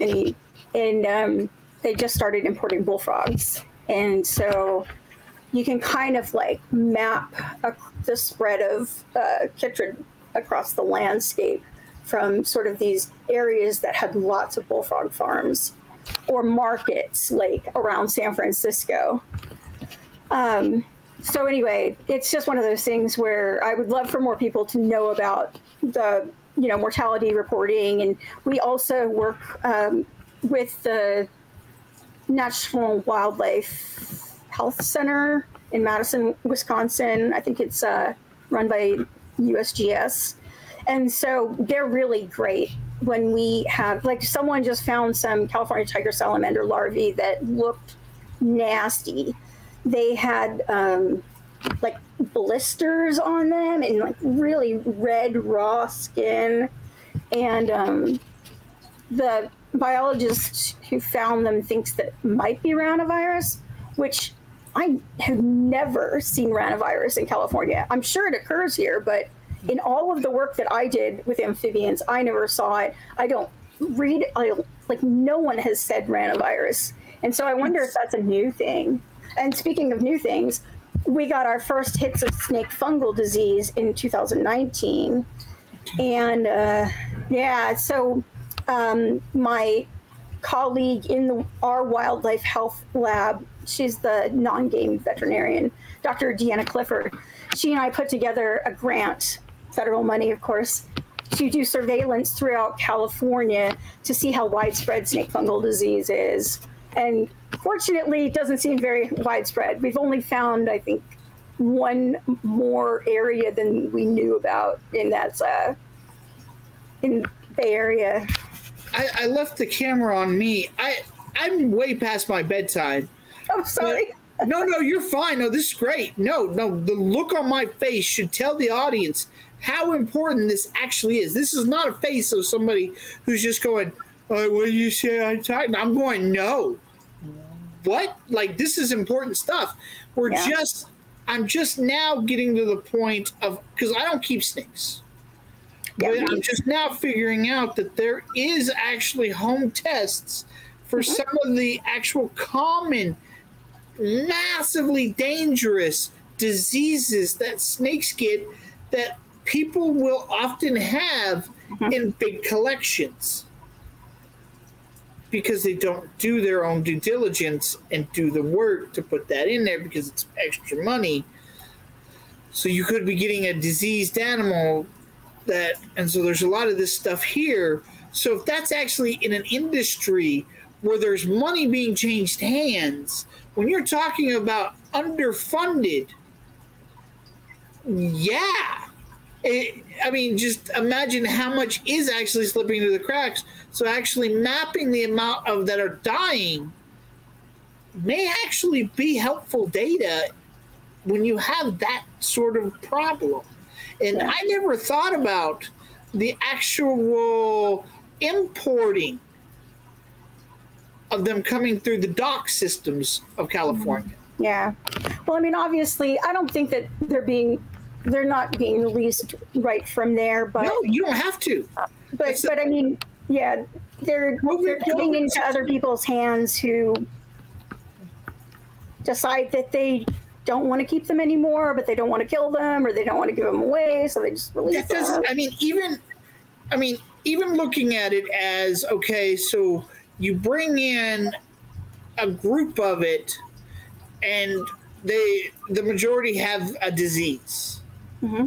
Speaker 2: And, he, and um, they just started importing bullfrogs. And so you can kind of like map a, the spread of uh, chytrid across the landscape from sort of these areas that had lots of bullfrog farms or markets like around San Francisco. Um, so anyway, it's just one of those things where I would love for more people to know about the you know mortality reporting, and we also work um, with the National Wildlife Health Center in Madison, Wisconsin. I think it's uh, run by USGS, and so they're really great when we have like someone just found some California tiger salamander larvae that looked nasty. They had um, like blisters on them and like really red raw skin, and um, the biologist who found them thinks that might be ranavirus, which I have never seen ranavirus in California. I'm sure it occurs here, but in all of the work that I did with amphibians, I never saw it. I don't read, I, like, no one has said ranavirus. And so I wonder if that's a new thing. And speaking of new things, we got our first hits of snake fungal disease in 2019. And uh, yeah, so um, my colleague in the, our wildlife health lab, she's the non game veterinarian, Dr. Deana Clifford. She and I put together a grant, federal money, of course, to do surveillance throughout California to see how widespread snake fungal disease is. And fortunately, it doesn't seem very widespread. We've only found, I think, one more area than we knew about, and that's uh, in Bay Area.
Speaker 1: I, I left the camera on me i i'm way past my bedtime
Speaker 2: I'm sorry.
Speaker 1: no, no, you're fine. No, this is great. No, no, the look on my face should tell the audience how important this actually is. This is not a face of somebody who's just going, oh, "What do you say?" I'm. I'm going, "No, what? Like this is important stuff." We're
Speaker 2: Yeah.
Speaker 1: just, I'm just now getting to the point of because I don't keep snakes.
Speaker 2: Yeah,
Speaker 1: But I'm just now figuring out that there is actually home tests for mm-hmm. some of the actual common, massively dangerous diseases that snakes get that people will often have mm-hmm. in big collections because they don't do their own due diligence and do the work to put that in there because it's extra money. So you could be getting a diseased animal that, and so there's a lot of this stuff here. So if that's actually in an industry where there's money being changed hands, when you're talking about underfunded, yeah. It, I mean, just imagine how much is actually slipping through the cracks so actually mapping the amount of that are dying may actually be helpful data when you have that sort of problem. And yeah. I never thought about the actual importing of them coming through the dock systems of California.
Speaker 2: Mm-hmm. Yeah. Well, I mean, obviously, I don't think that they're being they're not being released right from there, but
Speaker 1: no, you don't have to.
Speaker 2: But but I mean, yeah, they're they're getting into other people's hands who decide that they don't want to keep them anymore, but they don't want to kill them or they don't want to give them away, so they just release them.
Speaker 1: I mean, even I mean, even looking at it as okay, so you bring in a group of it, and they the majority have a disease. Mm-hmm.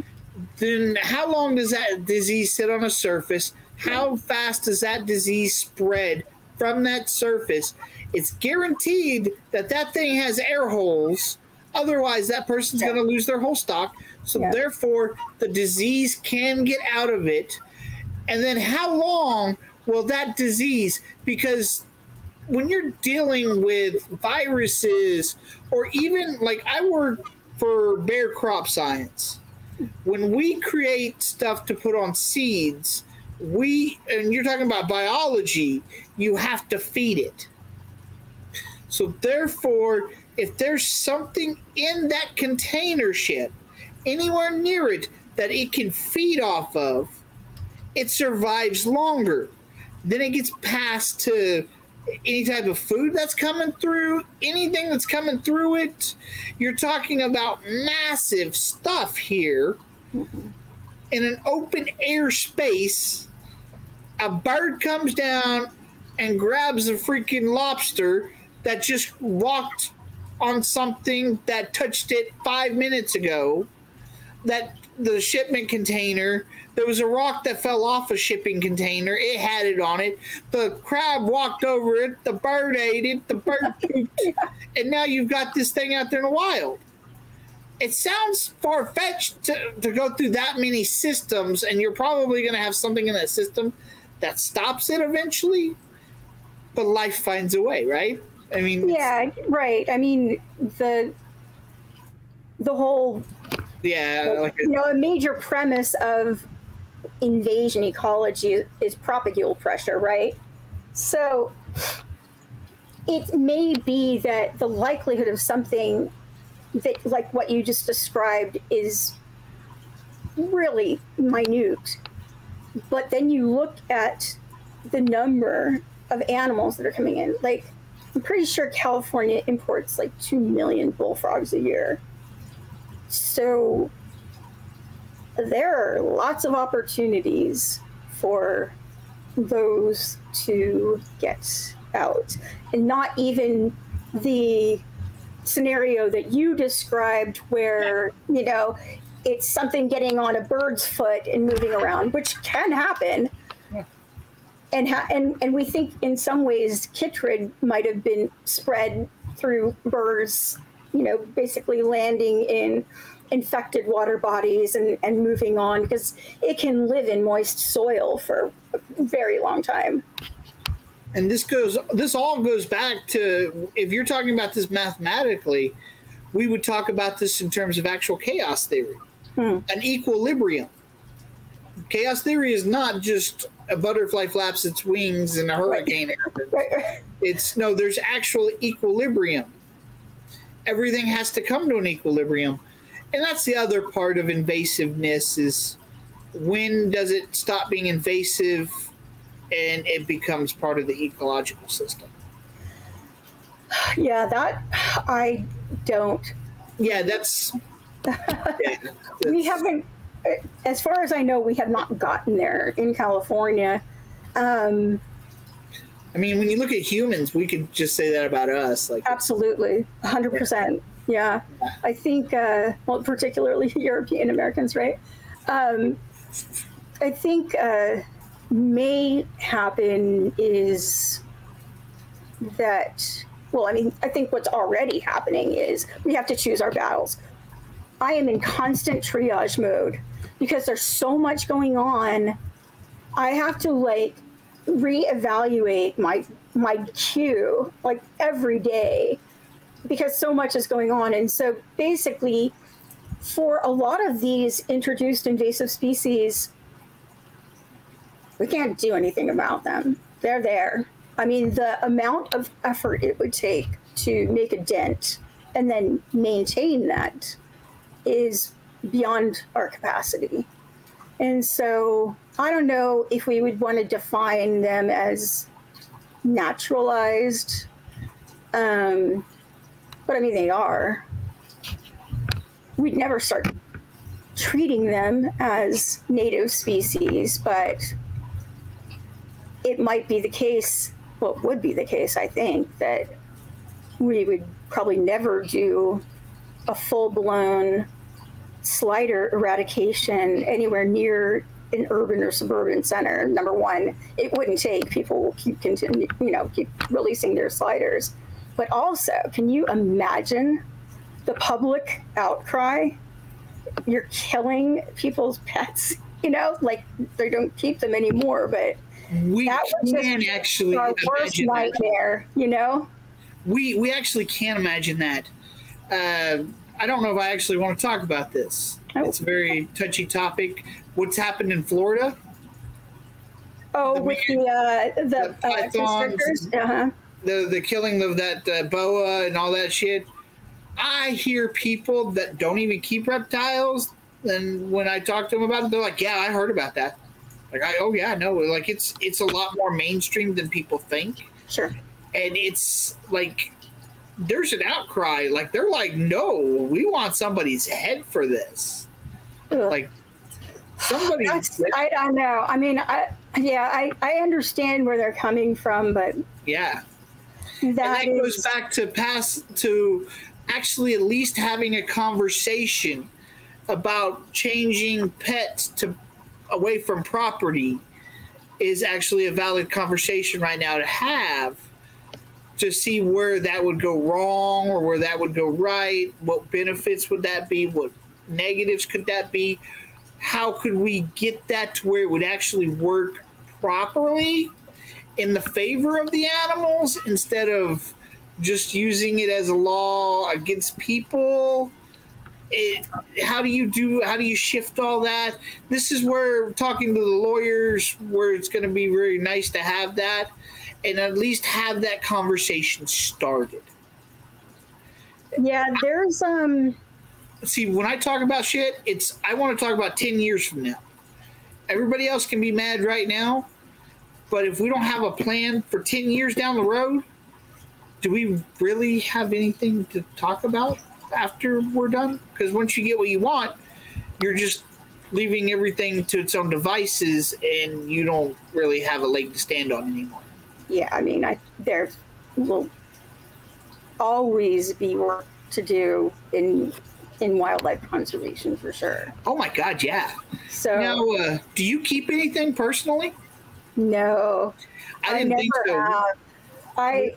Speaker 1: Then how long does that disease sit on a surface? how fast does that disease spread from that surface? It's guaranteed that that thing has air holes. Otherwise, that person's yeah. going to lose their whole stock. So, yeah. therefore, the disease can get out of it. And then, how long will that disease? Because when you're dealing with viruses, or even like I work for Bayer Crop Science, when we create stuff to put on seeds, we and you're talking about biology you have to feed it so therefore if there's something in that container ship anywhere near it that it can feed off of it survives longer. Then it gets passed to any type of food that's coming through anything that's coming through it. You're talking about massive stuff here. In an open air space a bird comes down and grabs a freaking lobster that just walked on something that touched it five minutes ago. That the shipment container, there was a rock that fell off a shipping container. It had it on it. The crab walked over it. The bird ate it. The bird pooped. and now you've got this thing out there in the wild. It sounds far fetched to, to go through that many systems, and you're probably going to have something in that system that stops it eventually, but life finds a way, right? I mean,
Speaker 2: yeah, right. I mean, the the whole
Speaker 1: yeah,
Speaker 2: like you know, a major premise of invasion ecology is propagule pressure, right? So it may be that the likelihood of something that like what you just described is really minute but then you look at the number of animals that are coming in. Like, I'm pretty sure California imports like 2 million bullfrogs a year. So there are lots of opportunities for those to get out. And not even the scenario that you described where, you know, it's something getting on a bird's foot and moving around, which can happen. And, ha- and and we think in some ways chytrid might have been spread through birds, you know, basically landing in infected water bodies and, and moving on because it can live in moist soil for a very long time.
Speaker 1: And this goes this all goes back to if you're talking about this mathematically, we would talk about this in terms of actual chaos theory hmm. an equilibrium. Chaos theory is not just a butterfly flaps its wings and a hurricane happens. It's no, there's actual equilibrium. Everything has to come to an equilibrium. And that's the other part of invasiveness is when does it stop being invasive and it becomes part of the ecological system?
Speaker 2: Yeah, that I don't.
Speaker 1: Yeah, that's. yeah,
Speaker 2: We haven't, as far as I know, we have not gotten there in California. Um,
Speaker 1: I mean, when you look at humans, we could just say that about us. Like,
Speaker 2: absolutely, 100%. Yeah. I think, uh, well, particularly European Americans, right? Um, I think uh, may happen is that, well, I mean, I think what's already happening is we have to choose our battles. I am in constant triage mode because there's so much going on. I have to like reevaluate my my queue like every day because so much is going on. And so basically, for a lot of these introduced invasive species, we can't do anything about them. They're there. I mean, the amount of effort it would take to make a dent and then maintain that is beyond our capacity. And so I don't know if we would want to define them as naturalized. Um, but I mean, they are. We'd never start treating them as native species, but it might be the case, well, would be the case, I think, that we would probably never do a full blown slider eradication anywhere near an urban or suburban center. Number one, it wouldn't take people will keep continue, you know, keep releasing their sliders. But also, can you imagine the public outcry? You're killing people's pets, you know, like they don't keep them anymore, but
Speaker 1: we
Speaker 2: that was
Speaker 1: can
Speaker 2: just
Speaker 1: actually
Speaker 2: our worst
Speaker 1: imagine that.
Speaker 2: nightmare, you know?
Speaker 1: We we actually can't imagine that. Uh, I don't know if I actually want to talk about this.
Speaker 2: Oh.
Speaker 1: It's a very touchy topic. What's happened in Florida?
Speaker 2: Oh,
Speaker 1: The
Speaker 2: with the uh, the,
Speaker 1: the
Speaker 2: uh,
Speaker 1: pythons.
Speaker 2: Uh-huh.
Speaker 1: the the killing of that uh, boa and all that shit. I hear people that don't even keep reptiles, and when I talk to them about it, they're like, "Yeah, I heard about that." Like, I, "Oh yeah, no." Like it's it's a lot more mainstream than people think,
Speaker 2: Sure.
Speaker 1: and it's like there's an outcry. Like they're like, "No, we want somebody's head for this."
Speaker 2: Ugh.
Speaker 1: Like somebody.
Speaker 2: I don't know. I mean, I yeah, I, I understand where they're coming from, but
Speaker 1: yeah.
Speaker 2: that
Speaker 1: and that
Speaker 2: is
Speaker 1: goes back to pass to actually at least having a conversation about changing pets to away from property is actually a valid conversation right now to have to see where that would go wrong or where that would go right. What benefits would that be? What negatives could that be? How could we get that to where it would actually work properly in the favor of the animals instead of just using it as a law against people? It, how do you do how do you shift all that? This is where talking to the lawyers where it's going to be very nice to have that and at least have that conversation started.
Speaker 2: Yeah. There's um
Speaker 1: see when i talk about shit it's i want to talk about 10 years from now. Everybody else can be mad right now but if we don't have a plan for 10 years down the road do we really have anything to talk about after we're done? Because once you get what you want you're just leaving everything to its own devices and you don't really have a leg to stand on anymore
Speaker 2: yeah. I mean, I there will always be work to do in in wildlife conservation for sure.
Speaker 1: oh my god yeah
Speaker 2: So
Speaker 1: now uh, do you keep anything personally
Speaker 2: no,
Speaker 1: i didn't
Speaker 2: never
Speaker 1: think so
Speaker 2: have. I,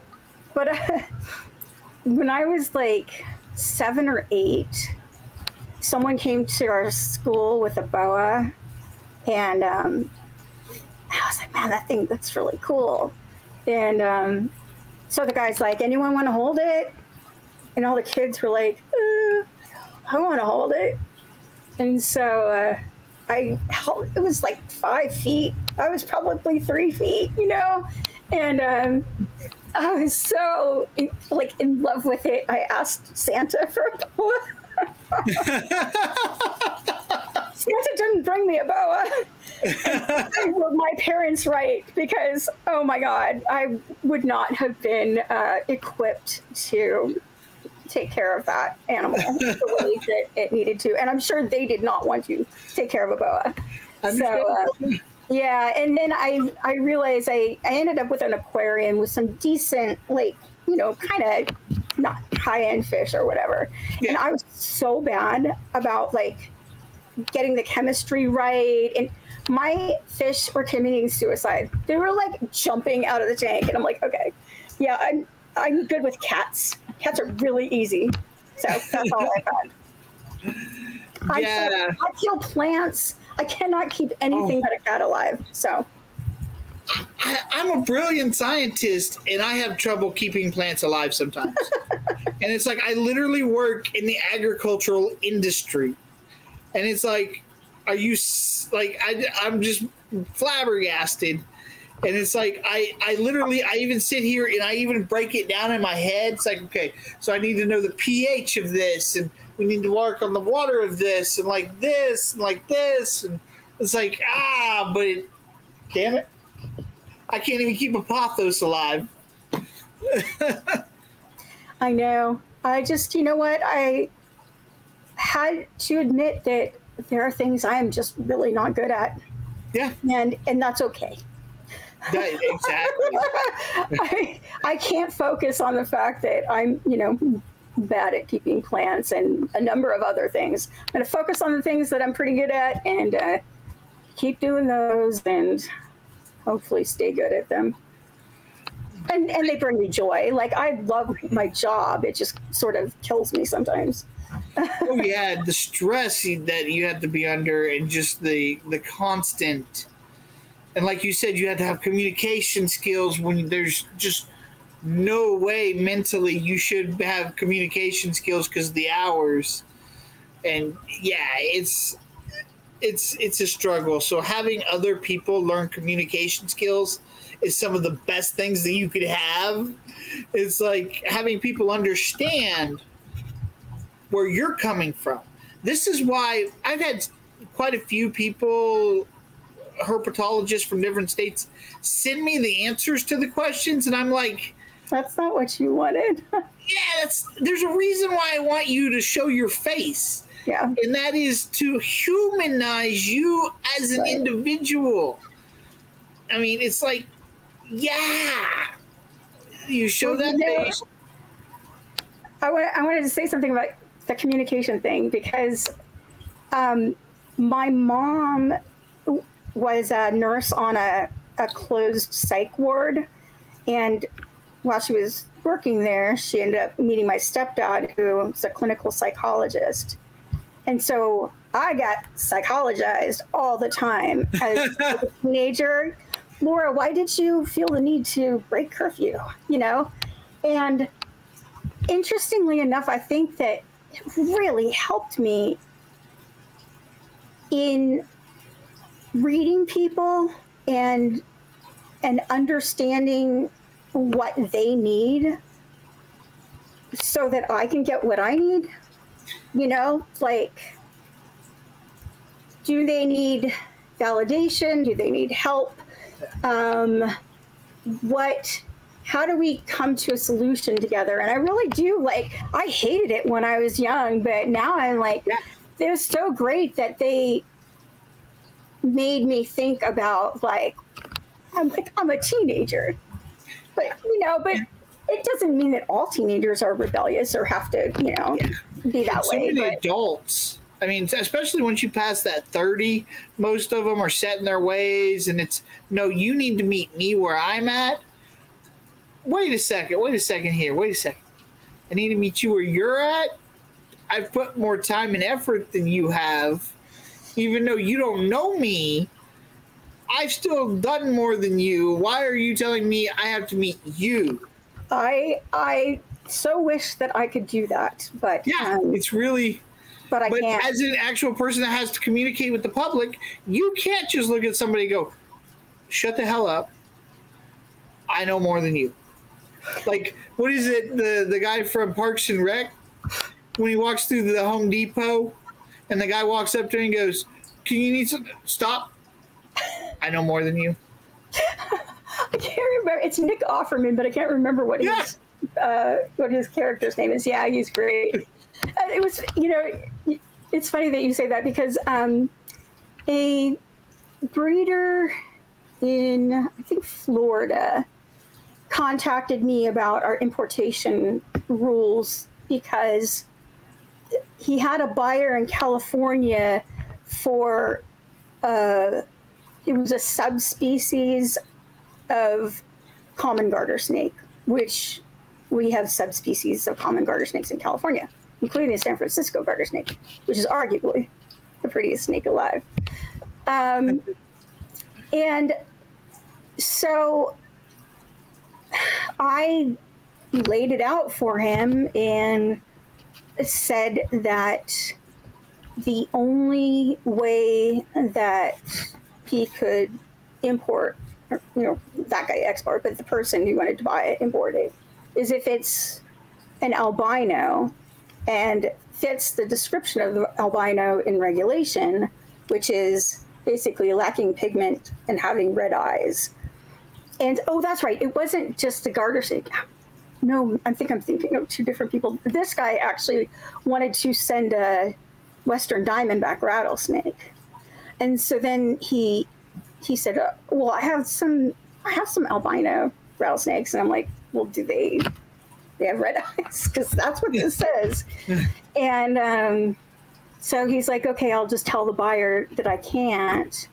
Speaker 2: but when I was like seven or eight, someone came to our school with a boa, and um, I was like, man, that thing that's really cool. And um, so the guy's like, anyone want to hold it? And all the kids were like, uh, I want to hold it. And so uh, I held, it was like five feet. I was probably three feet, you know? And um, I was so like in love with it. I asked Santa for a boa. Santa didn't bring me a boa. Were my parents right because oh my god, I would not have been uh, equipped to take care of that animal the way that it needed to. And I'm sure they did not want to take care of a boa. So, uh, yeah. And then I, I realized I, I ended up with an aquarium with some decent, like, you know, kind of not high end fish or whatever. Yeah. And I was so bad about like getting the chemistry right. And my fish were committing suicide. They were like jumping out of the tank. And I'm like, okay, yeah, I'm, I'm good with cats. Cats are really easy. So that's all I got. Yeah. I, I kill plants. I cannot keep anything oh. but a cat alive. So
Speaker 1: I, am a brilliant scientist and I have trouble keeping plants alive sometimes. and it's like I literally work in the agricultural industry. And it's like, are you like, I, I'm just flabbergasted and it's like I, I literally I even sit here and I even break it down in my head. It's like okay, so I need to know the pH of this, and we need to work on the water of this, and like this, and like this, and it's like ah, but it, damn it, I can't even keep a pothos alive.
Speaker 2: I know. I just you know what I had to admit that there are things I am just really not good at.
Speaker 1: Yeah.
Speaker 2: And and that's okay
Speaker 1: exactly.
Speaker 2: I, I can't focus on the fact that I'm, you know, bad at keeping plants and a number of other things. I'm going to focus on the things that I'm pretty good at and uh, keep doing those and hopefully stay good at them. And, and they bring me joy. Like I love my job. It just sort of kills me sometimes.
Speaker 1: Oh yeah, the stress that you have to be under, and just the the constant and like you said, you had to have communication skills when there's just no way mentally you should have communication skills because the hours. And yeah, it's it's it's a struggle. So having other people learn communication skills is some of the best things that you could have. It's like having people understand where you're coming from. This is why I've had quite a few people herpetologists from different states send me the answers to the questions, and I'm like,
Speaker 2: that's not what you wanted.
Speaker 1: yeah, that's there's a reason why I want you to show your face.
Speaker 2: Yeah.
Speaker 1: And that is to humanize you as an right. individual. I mean, it's like, yeah, you show well, that you know, face.
Speaker 2: I, I wanted to say something about the communication thing because um, my mom was a nurse on a, a closed psych ward. And while she was working there, she ended up meeting my stepdad, who's a clinical psychologist. And so I got psychologized all the time as a teenager. Laura, why did you feel the need to break curfew? You know? And interestingly enough, I think that really helped me in reading people and and understanding what they need so that I can get what I need. You know, like do they need validation? Do they need help? Um, what how do we come to a solution together? And I really do like I hated it when I was young, but now I'm like yeah. it was so great that they made me think about like I'm like I'm a teenager, but you know, but it doesn't mean that all teenagers are rebellious or have to you know yeah. be that way.
Speaker 1: so
Speaker 2: way.
Speaker 1: Many adults. I mean, especially once you pass that 30, most of them are set in their ways, and it's no, you need to meet me where I'm at. Wait a second, wait a second here, wait a second. I need to meet you where you're at. I've put more time and effort than you have even though you don't know me, I've still done more than you. Why are you telling me I have to meet you?
Speaker 2: I I so wish that I could do that, but
Speaker 1: yeah, um, it's really.
Speaker 2: But I
Speaker 1: but
Speaker 2: can't.
Speaker 1: As an actual person that has to communicate with the public, you can't just look at somebody and go, "Shut the hell up." I know more than you. Like, what is it? The the guy from Parks and Rec when he walks through the Home Depot and the guy walks up to him and goes, "Can you need some stop? I know more than you."
Speaker 2: I can't remember. It's Nick Offerman, but I can't remember what
Speaker 1: Yeah.
Speaker 2: his uh, what his character's name is. Yeah, he's great. Uh, it was, you know, it's funny that you say that because um, a breeder in I think Florida contacted me about our importation rules because he had a buyer in California for uh, it was a subspecies of common garter snake, which we have subspecies of common garter snakes in California, including the San Francisco garter snake, which is arguably the prettiest snake alive. Um, and so I laid it out for him and said that the only way that he could import, or, you know, that guy export, but the person who wanted to buy it, import it, is if it's an albino and fits the description of the albino in regulation, which is basically lacking pigment and having red eyes. And oh, that's right, it wasn't just the garter snake. No, I think I'm thinking of two different people. This guy actually wanted to send a western diamondback rattlesnake, and so then he he said, uh, "Well, I have some I have some albino rattlesnakes," and I'm like, "Well, do they they have red eyes? Because that's what this says." and um, so he's like, "Okay, I'll just tell the buyer that I can't."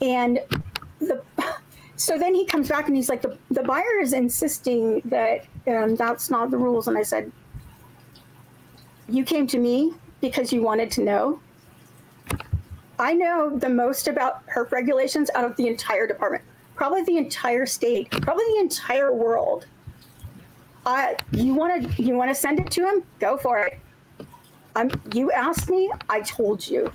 Speaker 2: And the so then he comes back and he's like, "The the buyer is insisting that um, that's not the rules," and I said. You came to me because you wanted to know. I know the most about herp regulations out of the entire department, probably the entire state, probably the entire world. You want to you want to send it to him? Go for it. I'm, you asked me, I told you.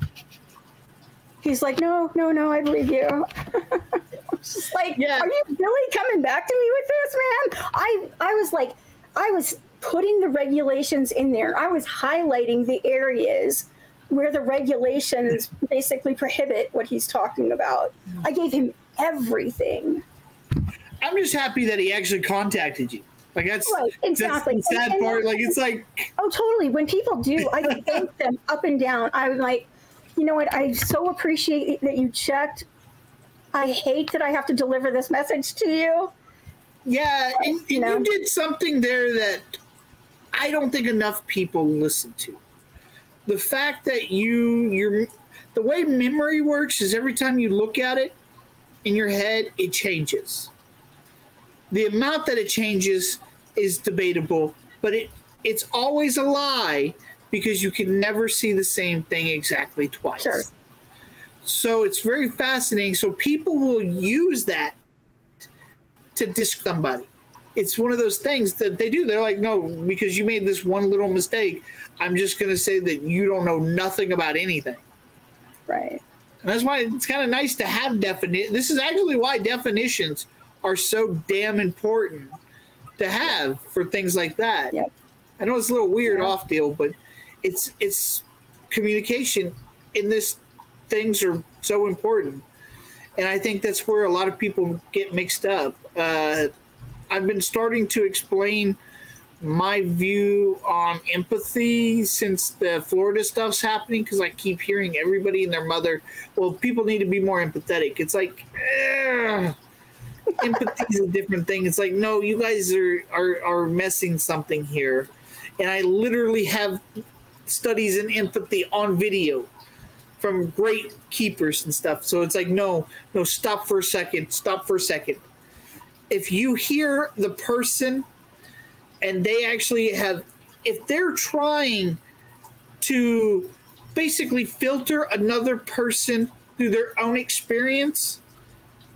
Speaker 2: He's like, no, no, no, I believe you. I'm just like,
Speaker 1: Yeah.
Speaker 2: are you really coming back to me with this, man? I, I was like, I was putting the regulations in there. I was highlighting the areas where the regulations basically prohibit what he's talking about. I gave him everything.
Speaker 1: I'm just happy that he actually contacted you. Like that's
Speaker 2: Right, exactly.
Speaker 1: That's the sad
Speaker 2: And- and
Speaker 1: part. Like it's like
Speaker 2: Oh, totally. When people do, I thank them up and down. I'm like, you know what? I so appreciate that you checked. I hate that I have to deliver this message to you.
Speaker 1: yeah, and, and
Speaker 2: You
Speaker 1: you,
Speaker 2: know?
Speaker 1: did something there that I don't think enough people listen to. The fact that you your the way memory works is every time you look at it in your head, it changes. The amount that it changes is debatable, but it it's always a lie because you can never see the same thing exactly twice.
Speaker 2: Sure.
Speaker 1: So it's very fascinating. So people will use that to diss somebody. It's one of those things that they do. They're like, no, because you made this one little mistake, I'm just going to say that you don't know nothing about anything.
Speaker 2: Right.
Speaker 1: And that's why it's kind of nice to have definition. This is actually why definitions are so damn important to have for things like that.
Speaker 2: Yep.
Speaker 1: I know it's a little weird
Speaker 2: Yeah.
Speaker 1: off deal, but it's it's communication in this things are so important, and I think that's where a lot of people get mixed up. Uh, I've been starting to explain my view on empathy since the Florida stuff's happening because I keep hearing everybody and their mother, well, people need to be more empathetic. It's like, empathy is a different thing. It's like, no, you guys are, are are messing something here, and I literally have studies in empathy on video from great keepers and stuff. So it's like, no, no, stop for a second, stop for a second. If you hear the person and they actually have, if they're trying to basically filter another person through their own experience,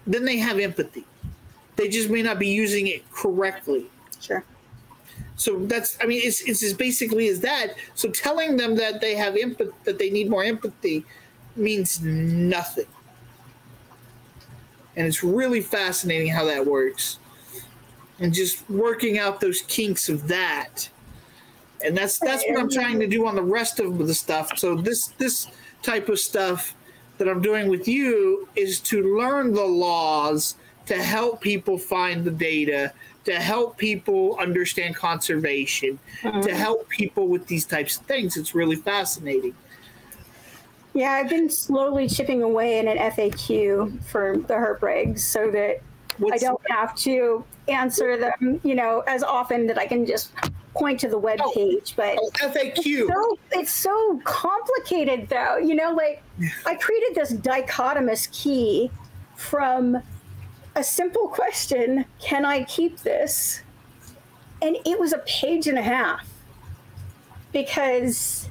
Speaker 1: then they have empathy. They just may not be using it correctly.
Speaker 2: Sure.
Speaker 1: So that's, I mean, it's, it's as basically as that. So telling them that they have empathy, that they need more empathy means nothing. And it's really fascinating how that works. And just working out those kinks of that. And that's that's what I'm trying to do on the rest of the stuff. So this this type of stuff that I'm doing with you is to learn the laws to help people find the data, to help people understand conservation, mm-hmm. to help people with these types of things. It's really fascinating.
Speaker 2: Yeah, I've been slowly chipping away in an FAQ for the herp regs so that What's I don't have to answer them, you know, as often that I can just point to the web oh, page. But
Speaker 1: oh, FAQ.
Speaker 2: It's so, it's so complicated, though. You know, like I created this dichotomous key from a simple question: Can I keep this? And it was a page and a half because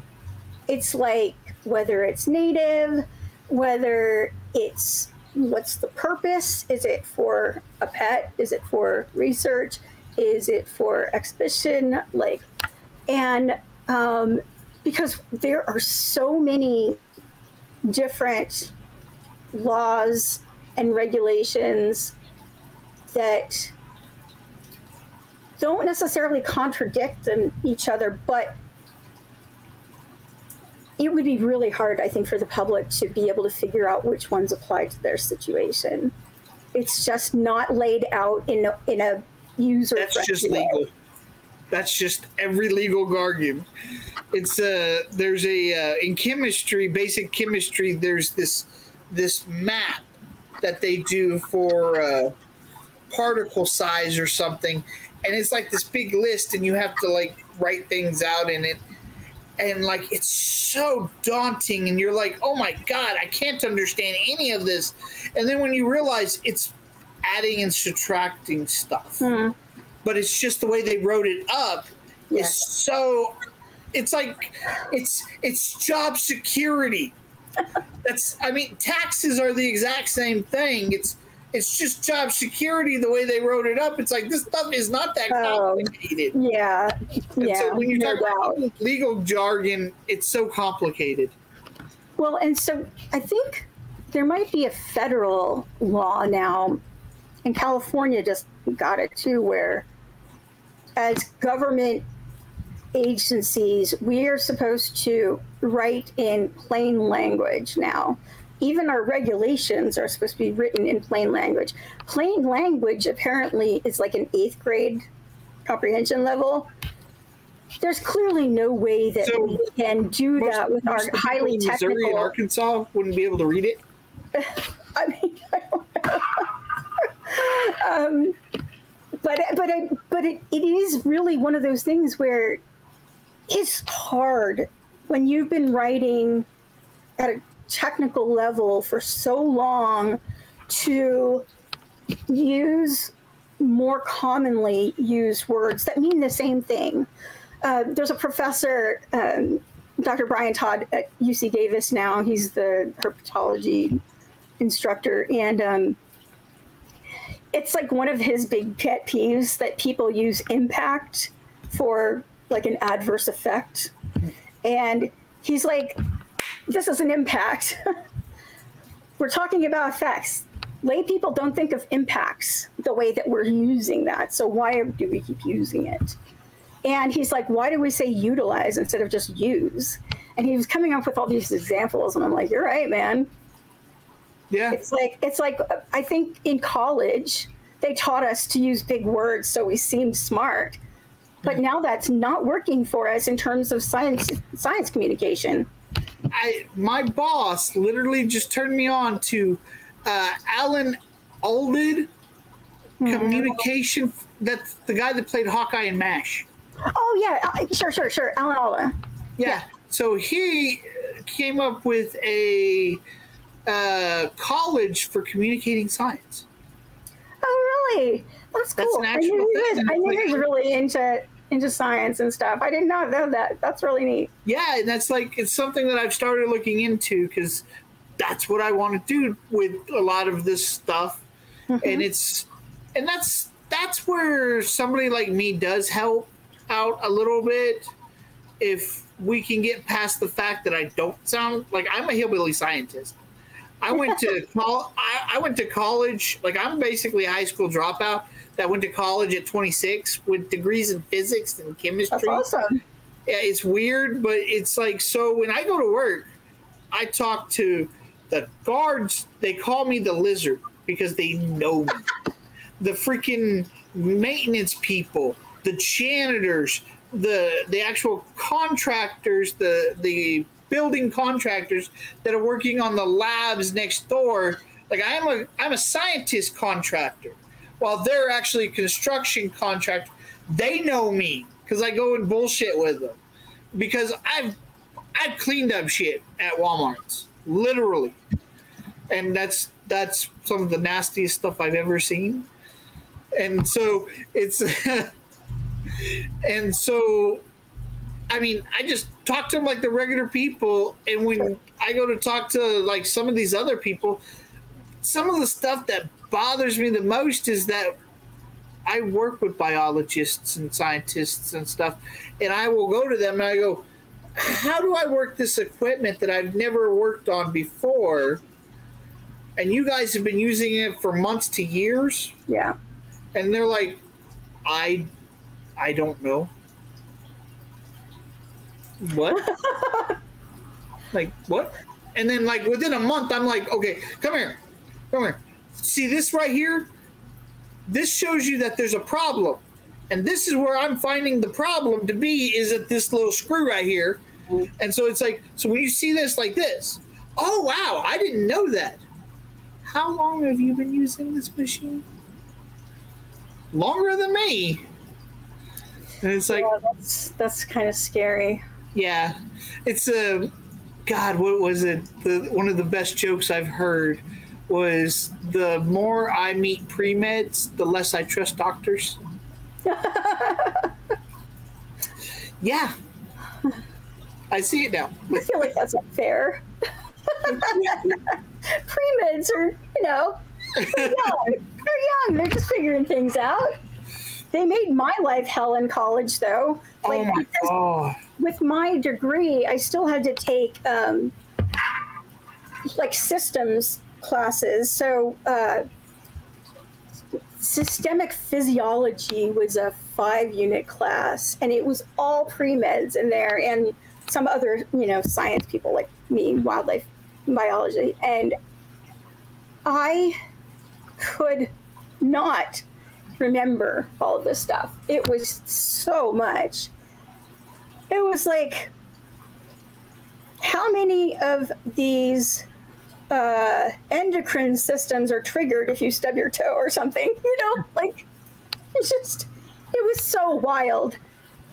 Speaker 2: it's like whether it's native, whether it's what's the purpose? Is it for a pet? Is it for research? Is it for exhibition? Like, and um, because there are so many different laws and regulations that don't necessarily contradict them each other, but it would be really hard, I think, for the public to be able to figure out which ones apply to their situation. It's just not laid out in a, in a user.
Speaker 1: That's just way. legal. That's just every legal jargon. It's uh, there's a uh, in chemistry, basic chemistry. There's this this map that they do for uh, particle size or something, and it's like this big list, and you have to like write things out in it. And like it's so daunting and you're like oh my god i can't understand any of this. And then when you realize it's adding and subtracting stuff. Mm-hmm. but it's just the way they wrote it up yes. is so it's like it's it's job security that's i mean taxes are the exact same thing it's it's just job security the way they wrote it up. It's like this stuff is not that oh, complicated.
Speaker 2: Um, yeah.
Speaker 1: And yeah. So when you talk about legal jargon, it's so complicated.
Speaker 2: Well, and so I think there might be a federal law now, and California just got it too, where as government agencies, we are supposed to write in plain language now even our regulations are supposed to be written in plain language. Plain language apparently is like an eighth grade comprehension level. There's clearly no way that so we can do that with our highly technical. Missouri and
Speaker 1: Arkansas wouldn't be able to read it.
Speaker 2: I mean, I um, but but but it, it is really one of those things where it's hard when you've been writing at a technical level for so long to use more commonly used words that mean the same thing. Uh, there's a professor, um, Dr. Brian Todd at UC Davis now. He's the herpetology instructor, and um, it's like one of his big pet peeves that people use impact for like an adverse effect. And he's like, this is an impact. we're talking about effects. Lay people don't think of impacts the way that we're using that. So why do we keep using it? And he's like, why do we say utilize instead of just use? And he was coming up with all these examples, and I'm like, you're right, man.
Speaker 1: Yeah.
Speaker 2: It's like it's like I think in college they taught us to use big words so we seemed smart. But now that's not working for us in terms of science science communication.
Speaker 1: I my boss literally just turned me on to uh, Alan Alda mm-hmm. communication. That's the guy that played Hawkeye and M*A*S*H.
Speaker 2: Oh yeah, uh, sure, sure, sure. Alan Alda.
Speaker 1: Yeah. yeah. So he came up with a uh, college for communicating science.
Speaker 2: Oh really? That's cool. That's I knew, he was, I knew he was really into into science and stuff. I did not know that. That's really neat.
Speaker 1: Yeah, and that's like it's something that I've started looking into because that's what I want to do with a lot of this stuff, mm-hmm. and it's and that's that's where somebody like me does help out a little bit if we can get past the fact that I don't sound like I'm a hillbilly scientist. I went to col- I, I went to college like I'm basically a high school dropout that went to college at 26 with degrees in physics and chemistry.
Speaker 2: That's awesome.
Speaker 1: Yeah, it's weird, but it's like so when I go to work, I talk to the guards. They call me the lizard because they know me. The freaking maintenance people, the janitors, the the actual contractors, the the building contractors that are working on the labs next door. Like I'm a I'm a scientist contractor, while they're actually construction contractor. They know me because I go and bullshit with them because I've I've cleaned up shit at Walmart's literally, and that's that's some of the nastiest stuff I've ever seen. And so it's and so I mean, I just talk to them like the regular people, and when I go to talk to like some of these other people, some of the stuff that bothers me the most is that I work with biologists and scientists and stuff, and I will go to them and I go, "How do I work this equipment that I've never worked on before?" And you guys have been using it for months to years,
Speaker 2: Yeah.
Speaker 1: and they're like, "I, I don't know." What? like what? And then like within a month, I'm like, okay, come here, come here. See this right here? This shows you that there's a problem, and this is where I'm finding the problem to be is at this little screw right here. And so it's like, so when you see this like this, oh wow, I didn't know that. How long have you been using this machine? Longer than me. And it's like,
Speaker 2: yeah, that's that's kind of scary.
Speaker 1: yeah, it's a God. What was it? The one of the best jokes I've heard was the more I meet pre meds, the less I trust doctors. yeah, I see it now.
Speaker 2: I feel like that's unfair. Pre-meds are, you know, they're young. They're young. They're just figuring things out. They made my life hell in college, though. Like
Speaker 1: oh my god!
Speaker 2: with my degree, I still had to take um, like systems classes. So uh, systemic physiology was a five-unit class, and it was all pre-meds in there, and some other you know science people like me, wildlife biology, and I could not remember all of this stuff. It was so much. It was like, how many of these uh, endocrine systems are triggered if you stub your toe or something? You know, like it's just, it was so wild.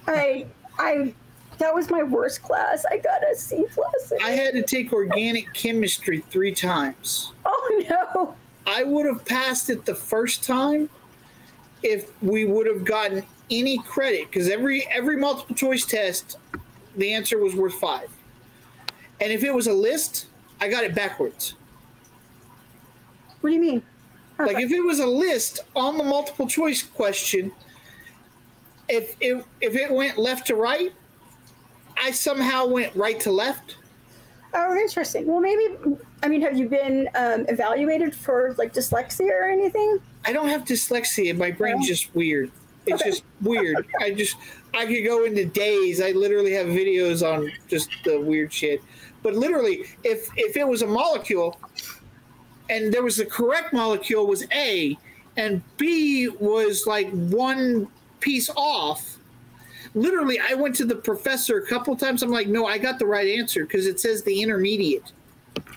Speaker 2: I, I, that was my worst class. I got a C plus.
Speaker 1: I had to take organic chemistry three times.
Speaker 2: Oh no!
Speaker 1: I would have passed it the first time if we would have gotten any credit because every every multiple choice test the answer was worth five and if it was a list i got it backwards
Speaker 2: What do you mean?
Speaker 1: like if it was a list on the multiple choice question if if, if it went left to right i somehow went right to left
Speaker 2: Oh, interesting. Well, maybe. I mean, have you been um, evaluated for like dyslexia or anything?
Speaker 1: I don't have dyslexia. My brain's just weird. It's
Speaker 2: Okay.
Speaker 1: just weird. I just I could go into days. I literally have videos on just the weird shit. But literally, if if it was a molecule, and there was the correct molecule was A, and B was like one piece off. Literally, I went to the professor a couple times. I'm like, no, I got the right answer because it says the intermediate.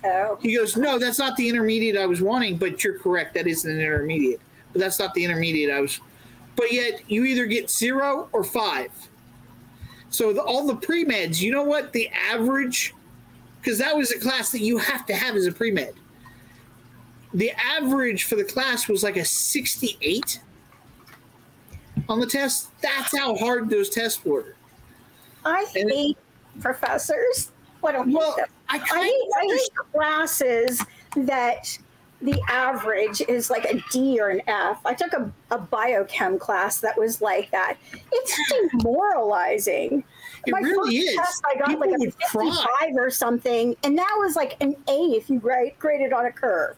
Speaker 2: Oh,
Speaker 1: He goes, No, that's not the intermediate I was wanting, but you're correct. That is an intermediate. But that's not the intermediate I was. But yet, you either get zero or five. So, the, all the pre meds, you know what? The average, because that was a class that you have to have as a pre med. The average for the class was like a 68 on the test. That's how hard those tests were.
Speaker 2: I
Speaker 1: And it-
Speaker 2: hate professors. I don't hate
Speaker 1: Well. I
Speaker 2: I hate, I hate classes that the average is like a D or an F. I took a, a biochem class that was like that. It's demoralizing.
Speaker 1: It really is.
Speaker 2: test, I got
Speaker 1: People
Speaker 2: like a
Speaker 1: would cry.
Speaker 2: or something, and that was like an A if you grade, graded on a curve.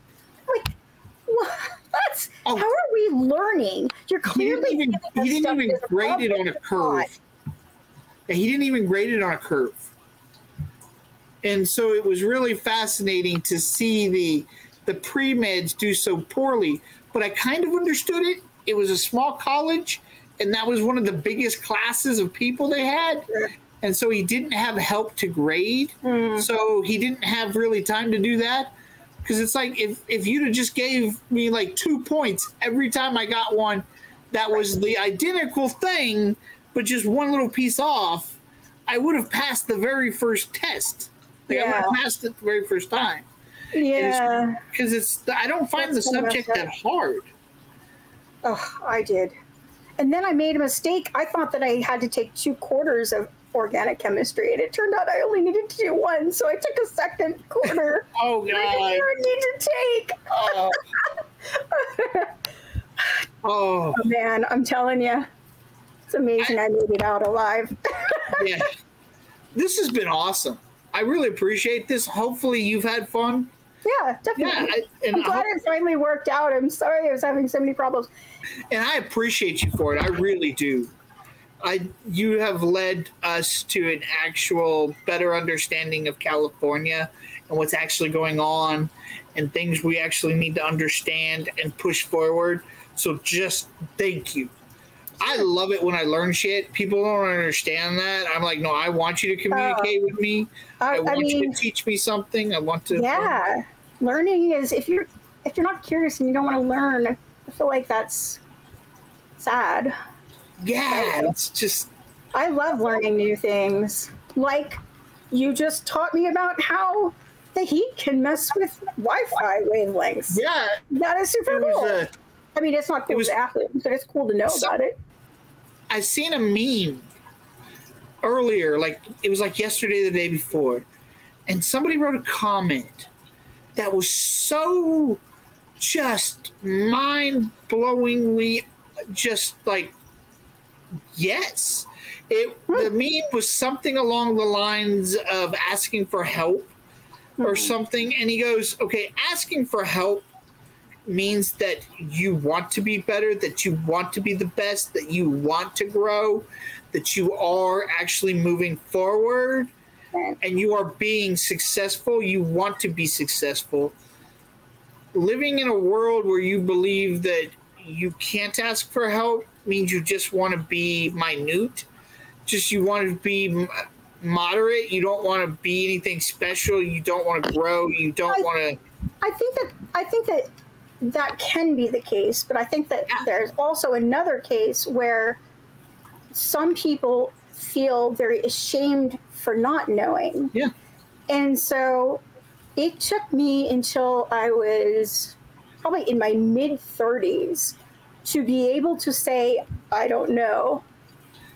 Speaker 2: Like, what? That's,
Speaker 1: Oh.
Speaker 2: how are we learning? You're
Speaker 1: He
Speaker 2: clearly
Speaker 1: didn't even, he didn't even grade it on a curve. Yeah, he didn't even grade it on a curve. And so it was really fascinating to see the the pre meds do so poorly. But I kind of understood it. It was a small college, and that was one of the biggest classes of people they had. And so he didn't have help to grade.
Speaker 2: Mm.
Speaker 1: So he didn't have really time to do that. Because it's like if, if you'd have just gave me like two points every time I got one that was the identical thing, but just one little piece off, I would have passed the very first test. Like I would have passed it the very first time.
Speaker 2: Yeah.
Speaker 1: Because it's I don't find
Speaker 2: That's
Speaker 1: the subject that hard.
Speaker 2: Oh, I did. And then I made a mistake. I thought that I had to take two quarters of organic chemistry, and it turned out I only needed to do one. So I took a second quarter.
Speaker 1: Oh
Speaker 2: that I
Speaker 1: god.
Speaker 2: didn't even need to take.
Speaker 1: Oh. oh
Speaker 2: Oh, man, I'm telling you, it's amazing I made it out alive.
Speaker 1: yeah. This has been awesome. I really appreciate this. Hopefully you've had fun.
Speaker 2: Yeah, definitely.
Speaker 1: Yeah, I,
Speaker 2: I'm
Speaker 1: I,
Speaker 2: glad it finally worked out. I'm sorry I was having so many problems.
Speaker 1: and I appreciate you for it. I really do. I you have led us to an actual better understanding of California and what's actually going on and things we actually need to understand and push forward. So just thank you. I love it when I learn shit. People don't understand that. I'm like, no, I want you to communicate uh, with me. I
Speaker 2: I, I
Speaker 1: want you to teach me something. I want to.
Speaker 2: yeah, learning is if you're if you're not curious and you don't want to learn, I feel like that's sad.
Speaker 1: Yeah, it's just
Speaker 2: I love learning new things. Like you just taught me about how the heat can mess with Wi-Fi wavelengths.
Speaker 1: yeah.
Speaker 2: That is super cool.
Speaker 1: uh,
Speaker 2: I mean, it's not cool
Speaker 1: was-
Speaker 2: exactly, but it's cool to know
Speaker 1: So-
Speaker 2: about it.
Speaker 1: I seen a meme earlier, like it was like yesterday, the day before, and somebody wrote a comment that was so just mind blowingly, just like yes. It the meme was something along the lines of asking for help or hmm. something, and he goes, "Okay, asking for help." means that you want to be better, that you want to be the best, that you want to grow, that you are actually moving forward and you are being successful. You want to be successful. Living in a world where you believe that you can't ask for help means you just want to be minute, just you want to be moderate. You don't want to be anything special. You don't want to grow. You don't want to.
Speaker 2: I think that I think that that can be the case, but I think that
Speaker 1: Yeah.
Speaker 2: there's also another case where some people feel very ashamed for not knowing.
Speaker 1: Yeah.
Speaker 2: And so it took me until I was probably in my mid 30s to be able to say, I don't know,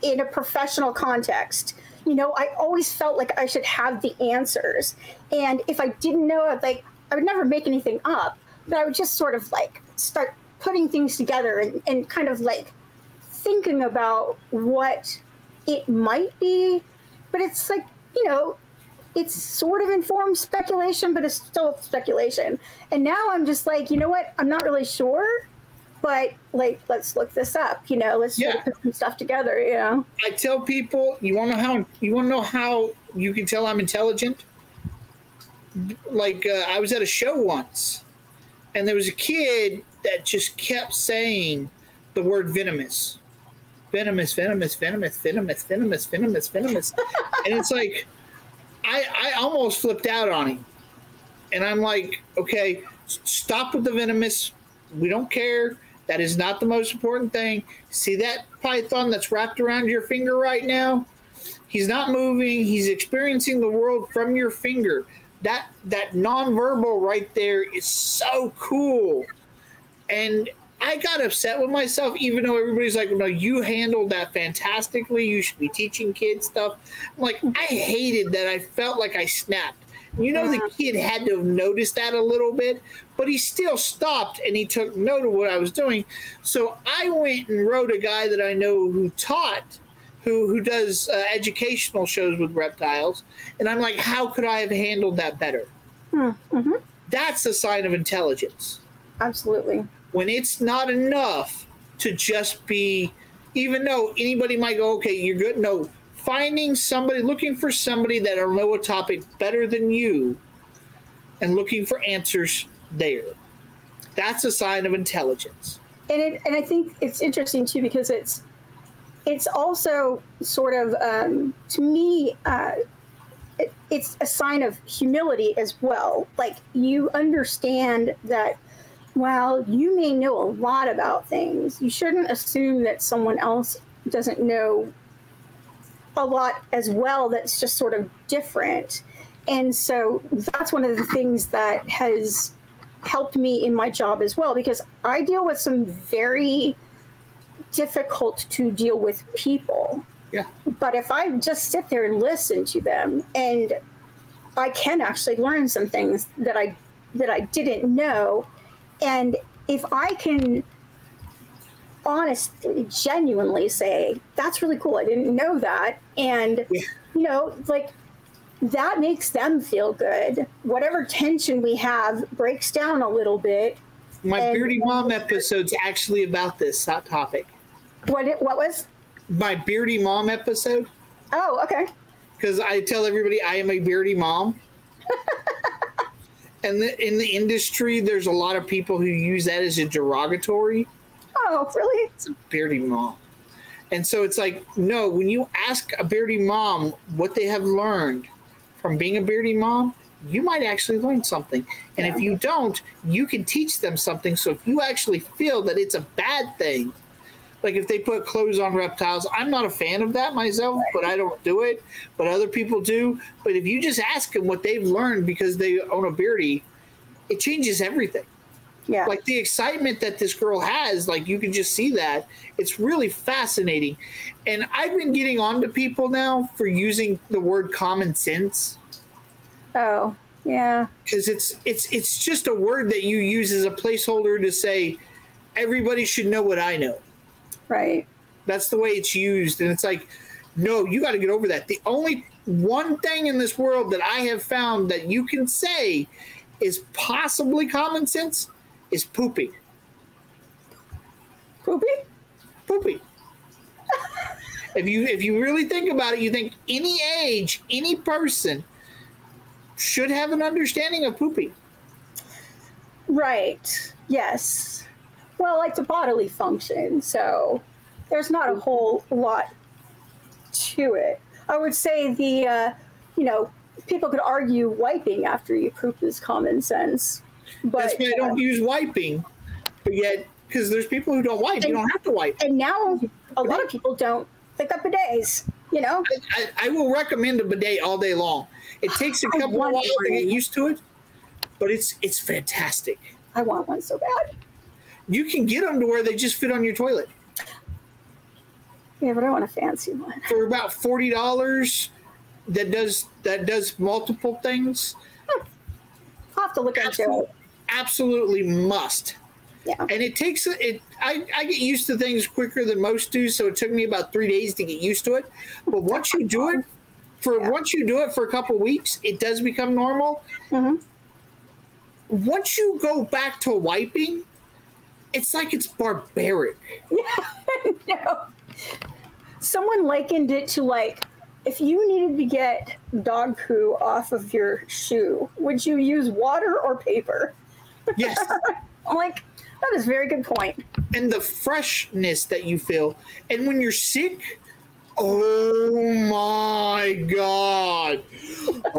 Speaker 2: in a professional context. You know, I always felt like I should have the answers. And if I didn't know like, I would never make anything up, but I would just sort of like start putting things together and, and kind of like thinking about what it might be. But it's like, you know, it's sort of informed speculation, but it's still speculation. And now I'm just like, you know what? I'm not really sure, but like, let's look this up. You know, let's sort of
Speaker 1: Yeah.
Speaker 2: put some stuff together. You know,
Speaker 1: I tell people, you want to know how you want to know how you can tell I'm intelligent. Like uh, I was at a show once, and there was a kid that just kept saying the word venomous, venomous, venomous, venomous, venomous, venomous, venomous, venomous, and it's like I I almost flipped out on him, and I'm like, okay, stop with the venomous. We don't care. That is not the most important thing. See that python that's wrapped around your finger right now? He's not moving. He's experiencing the world from your finger. That that nonverbal right there is so cool. And I got upset with myself, even though everybody's like, "No, you handled that fantastically. You should be teaching kids stuff." I'm like, I hated that. I felt like I snapped. You know, the kid had to have noticed that a little bit, but he still stopped and he took note of what I was doing. So I went and wrote a guy that I know who taught, who who does uh, educational shows with reptiles, and I'm like, how could I have handled that better?
Speaker 2: mm-hmm.
Speaker 1: That's a sign of intelligence
Speaker 2: absolutely.
Speaker 1: When it's not enough to just be, even though anybody might go, okay, you're good. No, finding somebody, looking for somebody that'll know a topic better than you and looking for answers there. That's a sign of intelligence.
Speaker 2: And it, and I think it's interesting too because it's it's also sort of um, to me uh, it, it's a sign of humility as well. Like you understand that while you may know a lot about things, you shouldn't assume that someone else doesn't know a lot as well. That's just sort of different. And so that's one of the things that has helped me in my job as well because I deal with some very difficult to deal with people.
Speaker 1: Yeah.
Speaker 2: But if I just sit there and listen to them and I can actually learn some things that I that I didn't know and if I can honestly genuinely say that's really cool. I didn't know that. And
Speaker 1: Yeah.
Speaker 2: you know like that makes them feel good. Whatever tension we have breaks down a little bit.
Speaker 1: My
Speaker 2: And-
Speaker 1: Beardy Mom episode's actually about this hot topic.
Speaker 2: what it, what was?
Speaker 1: My Beardy Mom episode,
Speaker 2: oh okay.
Speaker 1: Because I tell everybody I am a beardy mom. and the, in the industry, there's a lot of people who use that as a derogatory.
Speaker 2: oh really
Speaker 1: It's a beardy mom. And so it's like, no, when you ask a beardy mom what they have learned from being a beardy mom, you might actually learn something. And if you don't, you can teach them something. So if you actually feel that it's a bad thing, like if they put clothes on reptiles, I'm not a fan of that myself, but I don't do it. But other people do. But if you just ask them what they've learned because they own a beardy, it changes everything.
Speaker 2: Yeah.
Speaker 1: Like the excitement that this girl has like you can just see that. It's really fascinating. And i've been getting on to people now for using the word common sense.
Speaker 2: Oh yeah.
Speaker 1: Because it's it's it's just a word that you use as a placeholder to say everybody should know what i know
Speaker 2: right
Speaker 1: that's the way it's used and it's like no you got to get over that the only one thing in this world that i have found that you can say is possibly common sense is pooping
Speaker 2: poopy
Speaker 1: poopy. if you if you really think about it, you think any age, any person should have an understanding of pooping.
Speaker 2: Right. Yes. Well, like the bodily function. So there's not a whole lot to it. I would say the, uh, you know, people could argue wiping after you poop is common sense. But
Speaker 1: That's why I don't
Speaker 2: uh,
Speaker 1: use wiping, but yet because there's people who don't wipe, you don't have to wipe.
Speaker 2: and now a lot of people don't pick up bidets. You know,
Speaker 1: I, I, I will recommend a bidet all day long. It takes a couple of hours to get used to it, but it's it's fantastic.
Speaker 2: I want one so bad.
Speaker 1: You can get them to where they just fit on your toilet
Speaker 2: Yeah, but I want a fancy one.
Speaker 1: for about forty dollars. That does that does multiple things.
Speaker 2: I'll have to look into it.
Speaker 1: absolutely must.
Speaker 2: Yeah.
Speaker 1: And it takes it. I, I get used to things quicker than most do, so it took me about three days to get used to it. But once you do it, for
Speaker 2: Yeah.
Speaker 1: once you do it for a couple weeks, it does become normal.
Speaker 2: Mhm.
Speaker 1: Once you go back to wiping, it's like it's barbaric.
Speaker 2: no. Someone likened it to like if you needed to get dog poo off of your shoe, would you use water or paper?
Speaker 1: Yes,
Speaker 2: I'm like, that is a very good point.
Speaker 1: and the freshness that you feel, and when you're sick. Oh my god!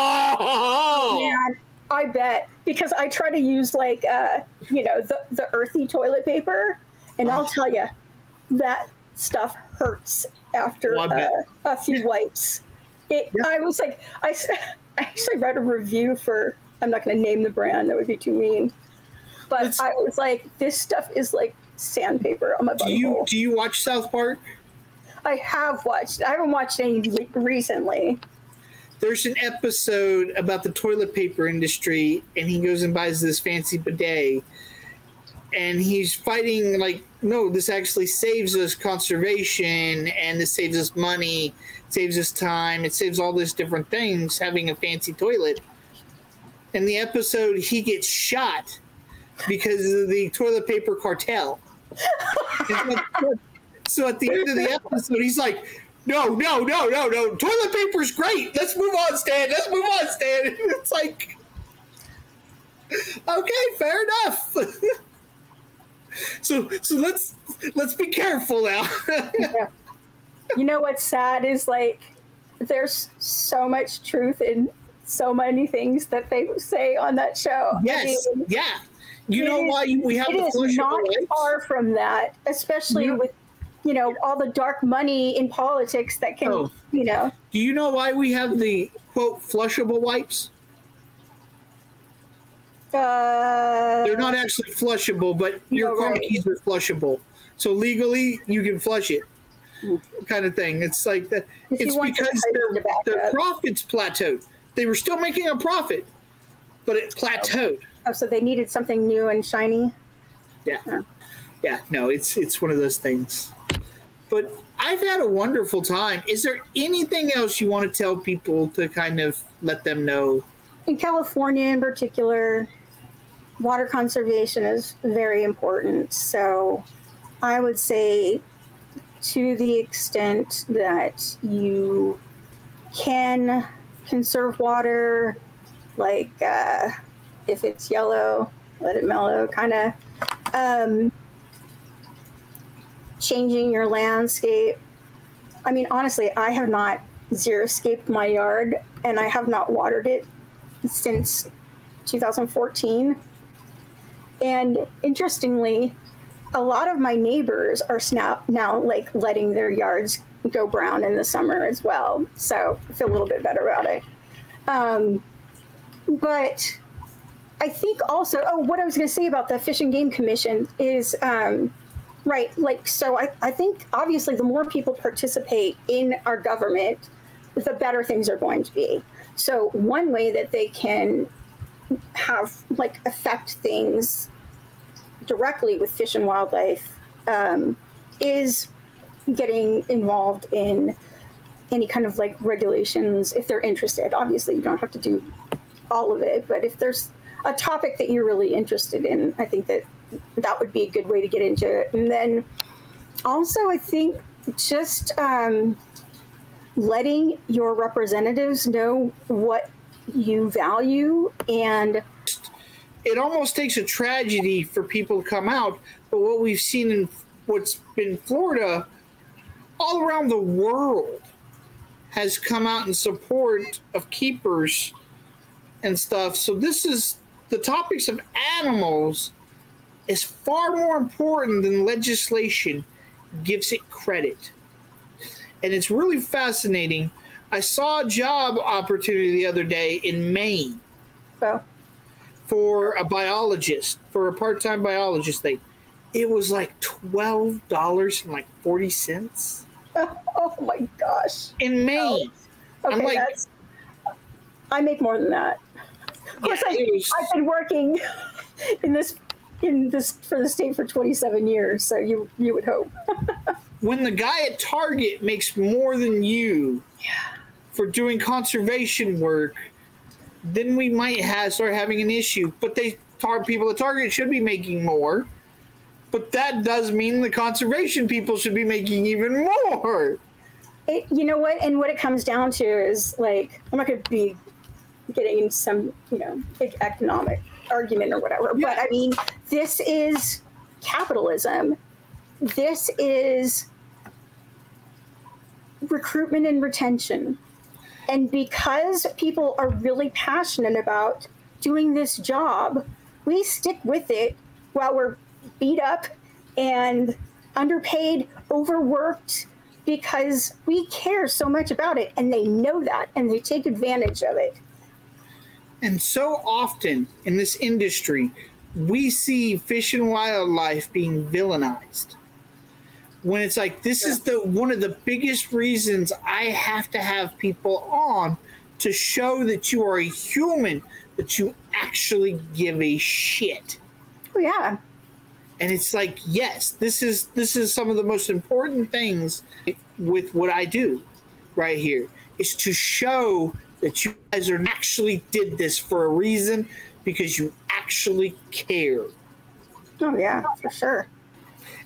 Speaker 1: Oh,
Speaker 2: And I bet because I try to use like uh, you know, the, the earthy toilet paper, and I'll tell you that stuff hurts after
Speaker 1: bet.
Speaker 2: uh, a few wipes. It,
Speaker 1: Yeah.
Speaker 2: I was like, I, I actually read a review for. I'm not going to name the brand; that would be too mean. But
Speaker 1: It's-
Speaker 2: I was like, this stuff is like sandpaper on my
Speaker 1: Do you
Speaker 2: butthole.
Speaker 1: do you watch South Park?
Speaker 2: I have watched. I haven't watched any recently.
Speaker 1: There's an episode about the toilet paper industry, and he goes and buys this fancy bidet, and he's fighting like, no, this actually saves us conservation, and this saves us money, saves us time, it saves all these different things having a fancy toilet. In the episode, he gets shot because of the toilet paper cartel. So- at the end of the episode, he's like, "No, no, no, no, no! Toilet paper's great. Let's move on, Stan. Let's move on, Stan." It's like, Okay, fair enough. so so let's let's be careful now.
Speaker 2: yeah. You know what's sad is like there's so much truth in so many things that they say on that show.
Speaker 1: Yes, I mean, yeah. You know
Speaker 2: is,
Speaker 1: why we have
Speaker 2: it
Speaker 1: the
Speaker 2: is not far from that, especially yeah. with you know all the dark money in politics that can oh. you know.
Speaker 1: Do you know why we have the quote flushable wipes?
Speaker 2: Uh,
Speaker 1: They're not actually flushable, but your car right. keys are flushable. So legally, you can flush it, kind of thing. It's like that. It's because their, their profits plateaued. They were still making a profit, but it plateaued.
Speaker 2: Oh, so they needed something new and shiny.
Speaker 1: Yeah, yeah. No, it's it's one of those things. But I've had a wonderful time. Is there anything else you want to tell people to kind of let them know?
Speaker 2: In California, in particular, water conservation is very important. So I would say, to the extent that you can conserve water, like uh, if it's yellow, let it mellow, kind of. Um, changing your landscape. I mean, honestly, I have not xeriscaped my yard and I have not watered it since 2014. And interestingly, a lot of my neighbors are now, now like letting their yards go brown in the summer as well. So I feel a little bit better about it. Um, but I think also, oh, what I was going to say about the Fish and Game Commission is um, right. Like, so I, I think obviously the more people participate in our government, the better things are going to be. So one way that they can have like affect things directly with fish and wildlife um, is getting involved in any kind of like regulations if they're interested. Obviously, you don't have to do all of it, but if there's a topic that you're really interested in, I think that that would be a good way to get into it. And then also, I think just um, letting your representatives know what you value and
Speaker 1: it almost takes a tragedy for people to come out but what we've seen in what's been florida all around the world has come out in support of keepers and stuff so this is the topics of animals is far more important than legislation gives it credit and it's really fascinating. I saw a job opportunity the other day in Maine
Speaker 2: oh.
Speaker 1: for a biologist, for a part time biologist thing. It was like twelve dollars and like forty cents.
Speaker 2: Oh, my gosh!
Speaker 1: In Maine,
Speaker 2: oh. okay, like, I make more than that. Of course, yeah, I, was, I've been working in this in this for the state for twenty seven years, so you you would hope.
Speaker 1: when the guy at Target makes more than you
Speaker 2: yeah.
Speaker 1: for doing conservation work, then we might have start having an issue. But they tar- people at Target should be making more. But that does mean the conservation people should be making even more.
Speaker 2: It, you know what? And what it comes down to is like I'm not going to be getting some you know big economic argument or whatever. Yeah. But I mean, this is capitalism this is recruitment and retention. And because people are really passionate about doing this job, we stick with it while we're beat up and underpaid, overworked, because we care so much about it and they know that and they take advantage of it.
Speaker 1: And so often in this industry, we see fish and wildlife being villainized when it's like this yeah. is the one of the biggest reasons I have to have people on to show that you are a human, that you actually give a shit.
Speaker 2: Oh yeah.
Speaker 1: And it's like, yes, this is this is some of the most important things with what I do right here is to show that you guys are actually did this for a reason because you actually care.
Speaker 2: Oh yeah, for sure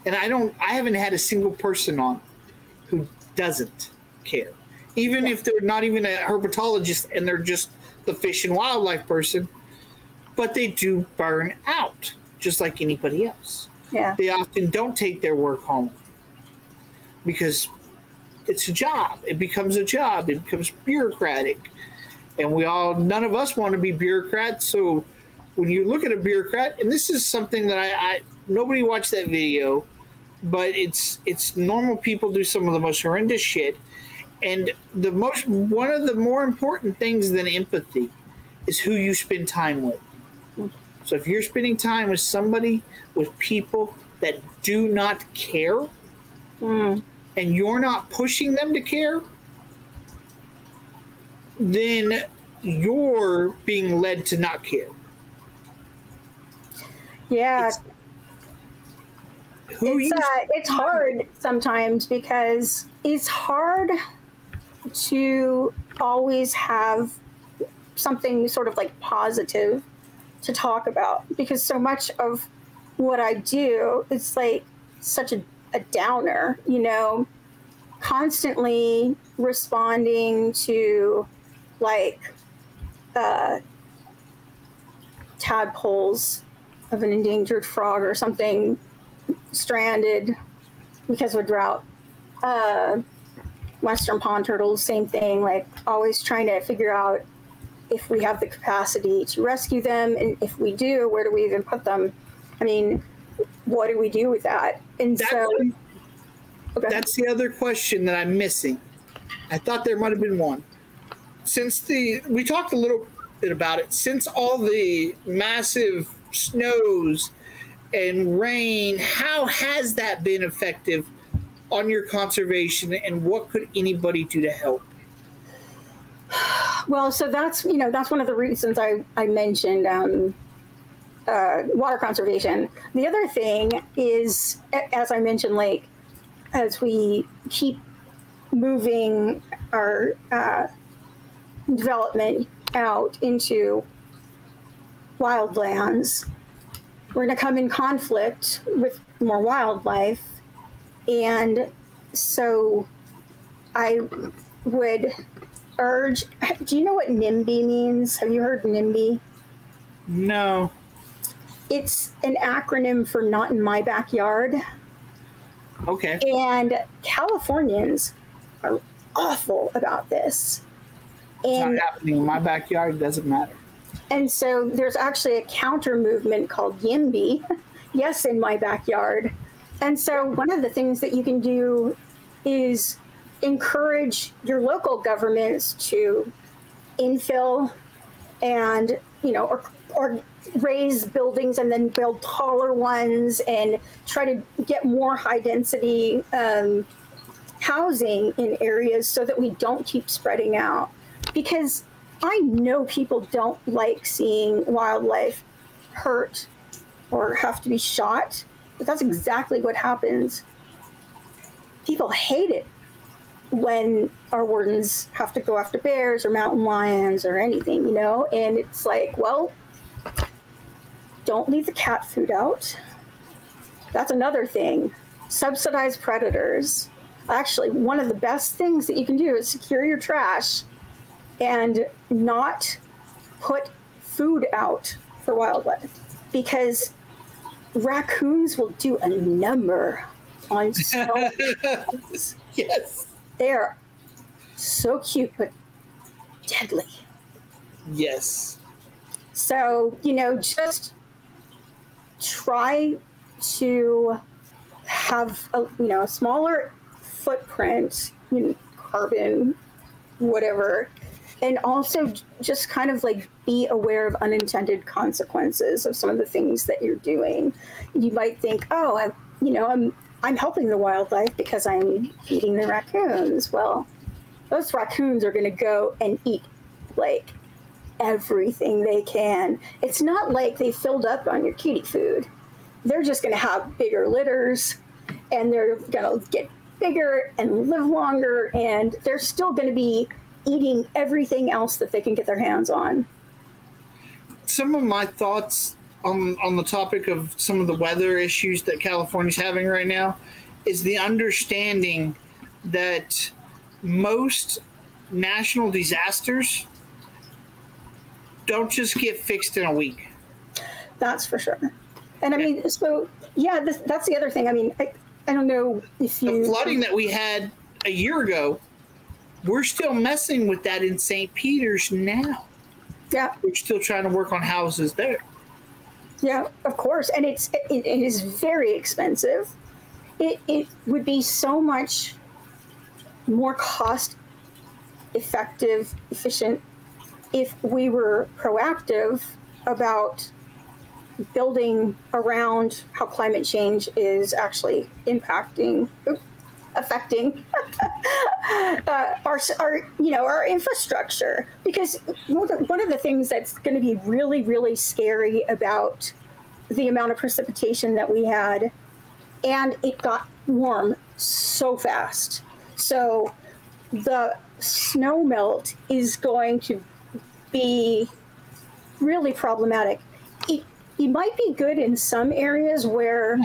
Speaker 1: and I don't. I haven't had a single person on who doesn't care, even yeah. if they're not even a herpetologist and they're just the fish and wildlife person. but they do burn out just like anybody else.
Speaker 2: Yeah.
Speaker 1: They often don't take their work home because it's a job. It becomes a job. It becomes bureaucratic. And we all, none of us want to be bureaucrats. So when you look at a bureaucrat, and this is something that I, I nobody watched that video, but it's it's normal people do some of the most horrendous shit. And the most one of the more important things than empathy is who you spend time with. So if you're spending time with somebody with people that do not care,
Speaker 2: Mm.
Speaker 1: And you're not pushing them to care, then you're being led to not care.
Speaker 2: Yeah.
Speaker 1: It's- Who
Speaker 2: it's,
Speaker 1: you
Speaker 2: uh, it's hard sometimes because it's hard to always have something sort of like positive to talk about because so much of what I do it's like such a, a downer, you know, constantly responding to like uh, tadpoles of an endangered frog or something stranded because of a drought. Uh, Western pond turtles, same thing, like always trying to figure out if we have the capacity to rescue them. And if we do, where do we even put them? I mean, what do we do with that? And
Speaker 1: That's,
Speaker 2: so, okay.
Speaker 1: that's the other question that I'm missing. I thought there might have been one. Since the we talked a little bit about it, since all the massive snows and rain, how has that been effective on your conservation and what could anybody do to help?
Speaker 2: Well, so that's you know that's one of the reasons I I mentioned um, uh, water conservation. The other thing is, as I mentioned, like as we keep moving our uh, development out into wildlands, we're going to come in conflict with more wildlife, and so I would urge. Do you know what NIMBY means? Have you heard NIMBY?
Speaker 1: No.
Speaker 2: It's an acronym for Not in My Backyard.
Speaker 1: Okay.
Speaker 2: And Californians are awful about this.
Speaker 1: It's
Speaker 2: And
Speaker 1: not happening in my backyard. It doesn't matter.
Speaker 2: And so there's actually a counter movement called YIMBY, yes, in my backyard. And so one of the things that you can do is encourage your local governments to infill and, you know, or, or raise buildings and then build taller ones and try to get more high density um, housing in areas so that we don't keep spreading out. Because I know people don't like seeing wildlife hurt or have to be shot, but that's exactly what happens. People hate it when our wardens have to go after bears or mountain lions or anything, you know? And it's like, well, don't leave the cat food out. That's another thing. Subsidize predators. Actually, one of the best things that you can do is secure your trash and not put food out for wildlife because raccoons will do a number on
Speaker 1: yes.
Speaker 2: They're so cute but deadly.
Speaker 1: Yes.
Speaker 2: So, you know, just try to have a you know a smaller footprint, you know, carbon, whatever, and also just kind of like be aware of unintended consequences of some of the things that you're doing. You might think, oh, I, you know, I'm I'm helping the wildlife because I'm feeding the raccoons. Well, those raccoons are going to go and eat like everything they can. It's not like they filled up on your kitty food. They're just going to have bigger litters and they're going to get bigger and live longer and they're still going to be eating everything else that they can get their hands on.
Speaker 1: Some of my thoughts on on the topic of some of the weather issues that California's having right now is the understanding that most national disasters don't just get fixed in a week.
Speaker 2: That's for sure. And I mean, so yeah, this, that's the other thing. I mean, I, I don't know if you
Speaker 1: the flooding that we had a year ago, we're still messing with that in St. Peter's now.
Speaker 2: Yeah,
Speaker 1: We're still trying to work on houses there.
Speaker 2: yeah, of course, and it's it, it is very expensive. It it would be so much more cost effective, efficient if we were proactive about building around how climate change is actually impacting affecting uh, our, our you know our infrastructure. Because one of one of the things that's going to be really really scary about the amount of precipitation that we had and it got warm so fast. So the snow melt is going to be really problematic. It, it might be good in some areas where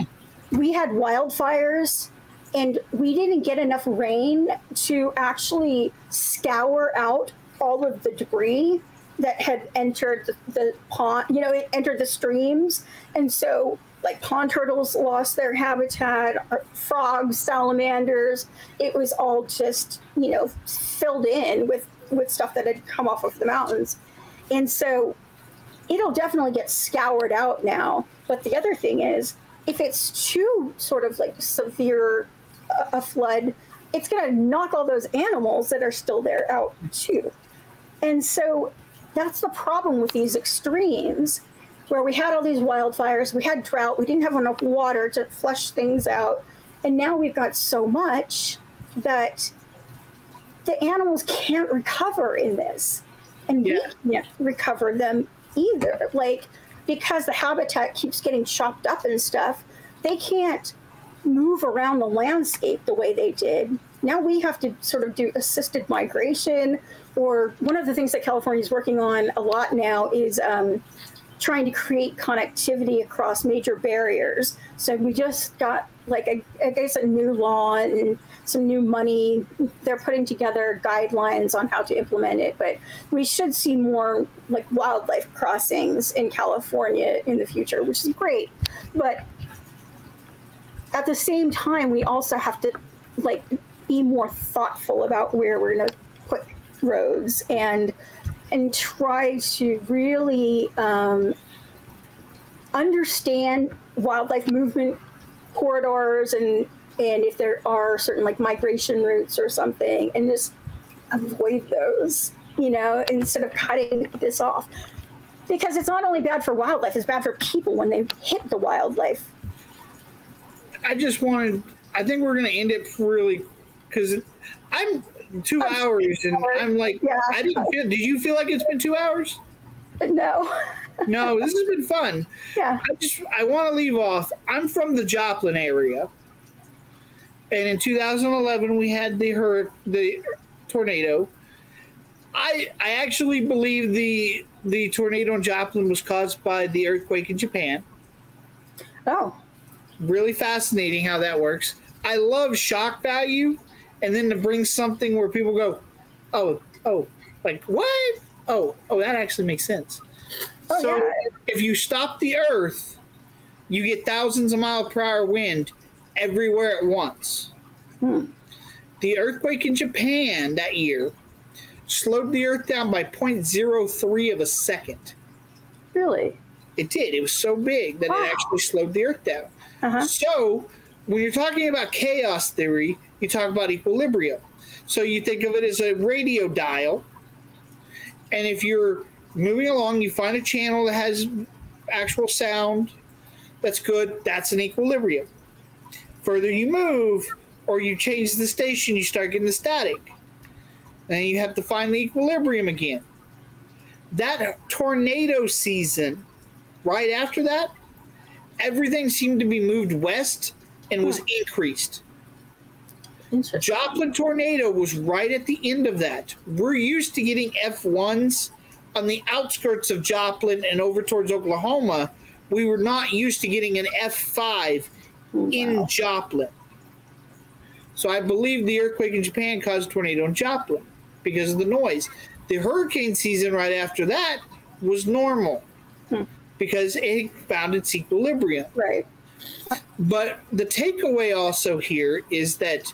Speaker 2: we had wildfires and we didn't get enough rain to actually scour out all of the debris that had entered the, the pond, you know, it entered the streams. And so, like, pond turtles lost their habitat, frogs, salamanders. It was all just, you know, filled in with, with stuff that had come off of the mountains. And so, it'll definitely get scoured out now. But the other thing is, if it's too sort of like severe a flood, it's going to knock all those animals that are still there out too. And so that's the problem with these extremes where we had all these wildfires, we had drought, we didn't have enough water to flush things out. And now we've got so much that the animals can't recover in this. And
Speaker 1: Yeah.
Speaker 2: we can't recover them either. Like, because the habitat keeps getting chopped up and stuff, they can't move around the landscape the way they did. Now we have to sort of do assisted migration, or one of the things that California is working on a lot now is um, trying to create connectivity across major barriers. So we just got like I guess a new law and some new money. They're putting together guidelines on how to implement it, but we should see more like wildlife crossings in California in the future, which is great. But at the same time, we also have to like be more thoughtful about where we're going to put roads and and try to really um, understand wildlife movement corridors and and if there are certain like migration routes or something and just avoid those you know instead of cutting this off because it's not only bad for wildlife it's bad for people when they hit the wildlife
Speaker 1: I just wanted. I think we're gonna end it really because I'm two
Speaker 2: I'm
Speaker 1: hours and I'm like,
Speaker 2: Yeah.
Speaker 1: I didn't feel. Did you feel like it's been two hours?
Speaker 2: no
Speaker 1: No, this has been fun.
Speaker 2: yeah
Speaker 1: I just I want to leave off. I'm from the Joplin area, and in 2011 we had the hur- the tornado. I I actually believe the the tornado in Joplin was caused by the earthquake in Japan.
Speaker 2: oh
Speaker 1: Really fascinating how that works. I love shock value, and then to bring something where people go, "Oh, oh, like what? Oh, oh, that actually makes sense."
Speaker 2: Oh,
Speaker 1: so
Speaker 2: yeah.
Speaker 1: if you stop the Earth, you get thousands of mile per hour wind everywhere at once.
Speaker 2: Hmm.
Speaker 1: The earthquake in Japan that year slowed the Earth down by 0.03 of a second.
Speaker 2: really
Speaker 1: It did. It was so big that
Speaker 2: Wow.
Speaker 1: it actually slowed the Earth down.
Speaker 2: uh-huh
Speaker 1: So, when you're talking about chaos theory, you talk about equilibrium. So, you think of it as a radio dial. And if you're moving along, you find a channel that has actual sound that's good, that's an equilibrium. Further you move, or you change the station, you start getting the static. Then you have to find the equilibrium again. That tornado season, right after that, everything seemed to be moved west and was increased. Joplin tornado was right at the end of that. We're used to getting F1s on the outskirts of Joplin and over towards Oklahoma. We were not used to getting an F5 in Joplin. So I believe the earthquake in Japan caused a tornado in Joplin because of the noise. The hurricane season right after that was normal.
Speaker 2: Hmm.
Speaker 1: because it found its equilibrium.
Speaker 2: Right.
Speaker 1: But the takeaway also here is that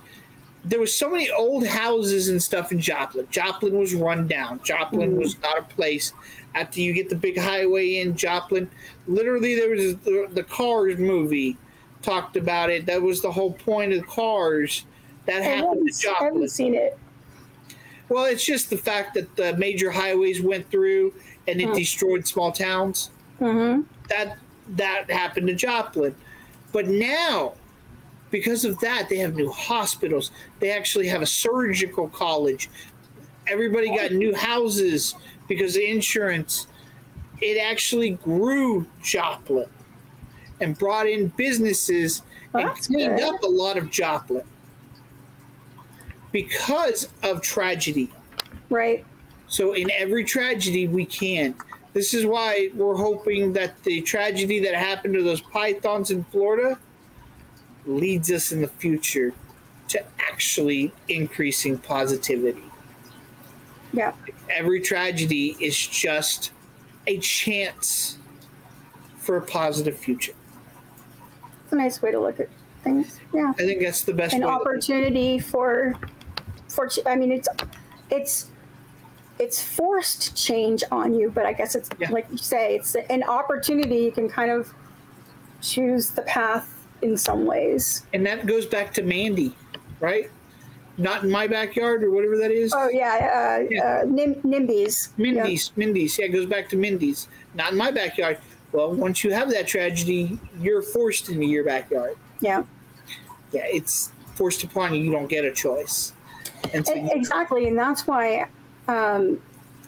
Speaker 1: there was so many old houses and stuff in Joplin. Joplin was run down. Joplin
Speaker 2: Mhm.
Speaker 1: was not a place. After you get the big highway in Joplin, literally there was the, the Cars movie talked about it. That was the whole point of Cars. That
Speaker 2: I
Speaker 1: happened
Speaker 2: haven't,
Speaker 1: in
Speaker 2: I haven't seen it.
Speaker 1: Well, it's just the fact that the major highways went through and it
Speaker 2: Hmm.
Speaker 1: destroyed small towns.
Speaker 2: Mm-hmm.
Speaker 1: That that happened to Joplin. But now, because of that, they have new hospitals. They actually have a surgical college. Everybody got new houses because of insurance. It actually grew Joplin and brought in businesses
Speaker 2: Well,
Speaker 1: and cleaned
Speaker 2: good.
Speaker 1: up a lot of Joplin because of tragedy.
Speaker 2: Right.
Speaker 1: So in every tragedy we can. This is why we're hoping that the tragedy that happened to those pythons in Florida leads us in the future to actually increasing positivity.
Speaker 2: Yeah.
Speaker 1: Every tragedy is just a chance for a positive future.
Speaker 2: It's a nice way to look at things. Yeah.
Speaker 1: I think that's the best
Speaker 2: An opportunity for, for. I mean, it's, it's, it's forced change on you, but I guess it's
Speaker 1: Yeah.
Speaker 2: like you say, it's an opportunity. You can kind of choose the path in some ways.
Speaker 1: and that goes back to Mandy, right? Not in my backyard or whatever that is.
Speaker 2: Oh yeah, uh,
Speaker 1: Yeah.
Speaker 2: uh, Nim- NIMBYs.
Speaker 1: Mindy's, Mindy's. Yeah, it goes back to Mindy's. Not in my backyard. Well, once you have that tragedy, you're forced into your backyard.
Speaker 2: Yeah.
Speaker 1: Yeah, it's forced upon you. You don't get a choice. And so,
Speaker 2: Exactly, and that's why um,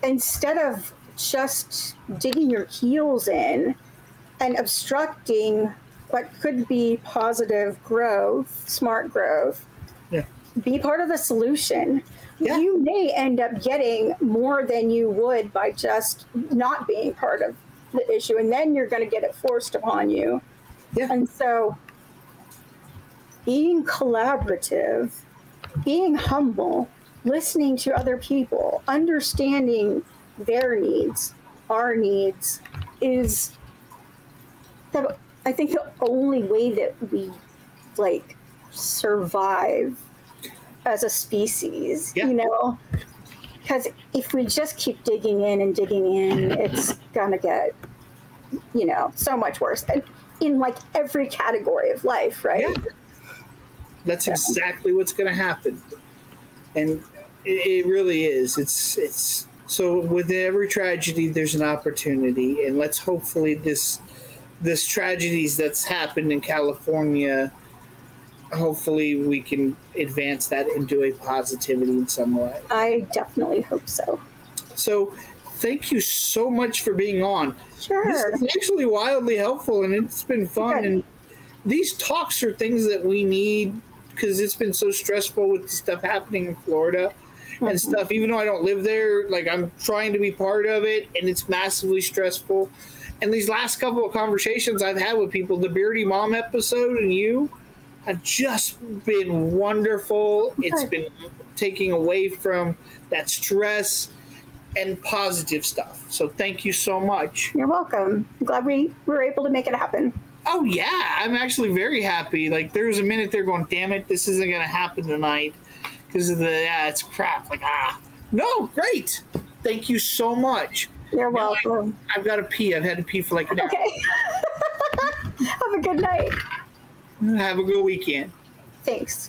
Speaker 2: instead of just digging your heels in and obstructing what could be positive growth, smart growth,
Speaker 1: Yeah.
Speaker 2: be part of the solution.
Speaker 1: Yeah.
Speaker 2: You may end up getting more than you would by just not being part of the issue, and then you're going to get it forced upon you.
Speaker 1: Yeah.
Speaker 2: And so, being collaborative, being humble, listening to other people, understanding their needs, our needs, is the, I think the only way that we like survive as a species,
Speaker 1: Yeah.
Speaker 2: you know? Because if we just keep digging in and digging in, it's gonna get, you know, so much worse. And in like every category of life, right?
Speaker 1: Yeah. that's
Speaker 2: Yeah.
Speaker 1: exactly what's going to happen. And it, it really is. It's it's so with every tragedy, there's an opportunity, and let's hopefully this this tragedies that's happened in California. Hopefully, we can advance that into a positivity in some way.
Speaker 2: I definitely hope so.
Speaker 1: So, thank you so much for being on.
Speaker 2: Sure.
Speaker 1: This is actually wildly helpful, and it's been fun.
Speaker 2: Good.
Speaker 1: And these talks are things that we need because it's been so stressful with the stuff happening in Florida and
Speaker 2: Mhm.
Speaker 1: stuff. Even though I don't live there, like I'm trying to be part of it, and it's massively stressful. And these last couple of conversations I've had with people, the Beardy Mom episode and you, have just been wonderful. It's been taking away from that stress and positive stuff. So thank you so much.
Speaker 2: You're welcome. I'm glad we were able to make it happen.
Speaker 1: Oh yeah, I'm actually very happy. Like there was a minute there going, "Damn it, this isn't gonna happen tonight," because of the yeah, it's crap. Like ah, no, great. Thank you so much.
Speaker 2: You're
Speaker 1: Now I-
Speaker 2: welcome.
Speaker 1: I've got to pee. I've had to pee for like an hour.
Speaker 2: Okay. Have a good night.
Speaker 1: Have a good weekend.
Speaker 2: Thanks.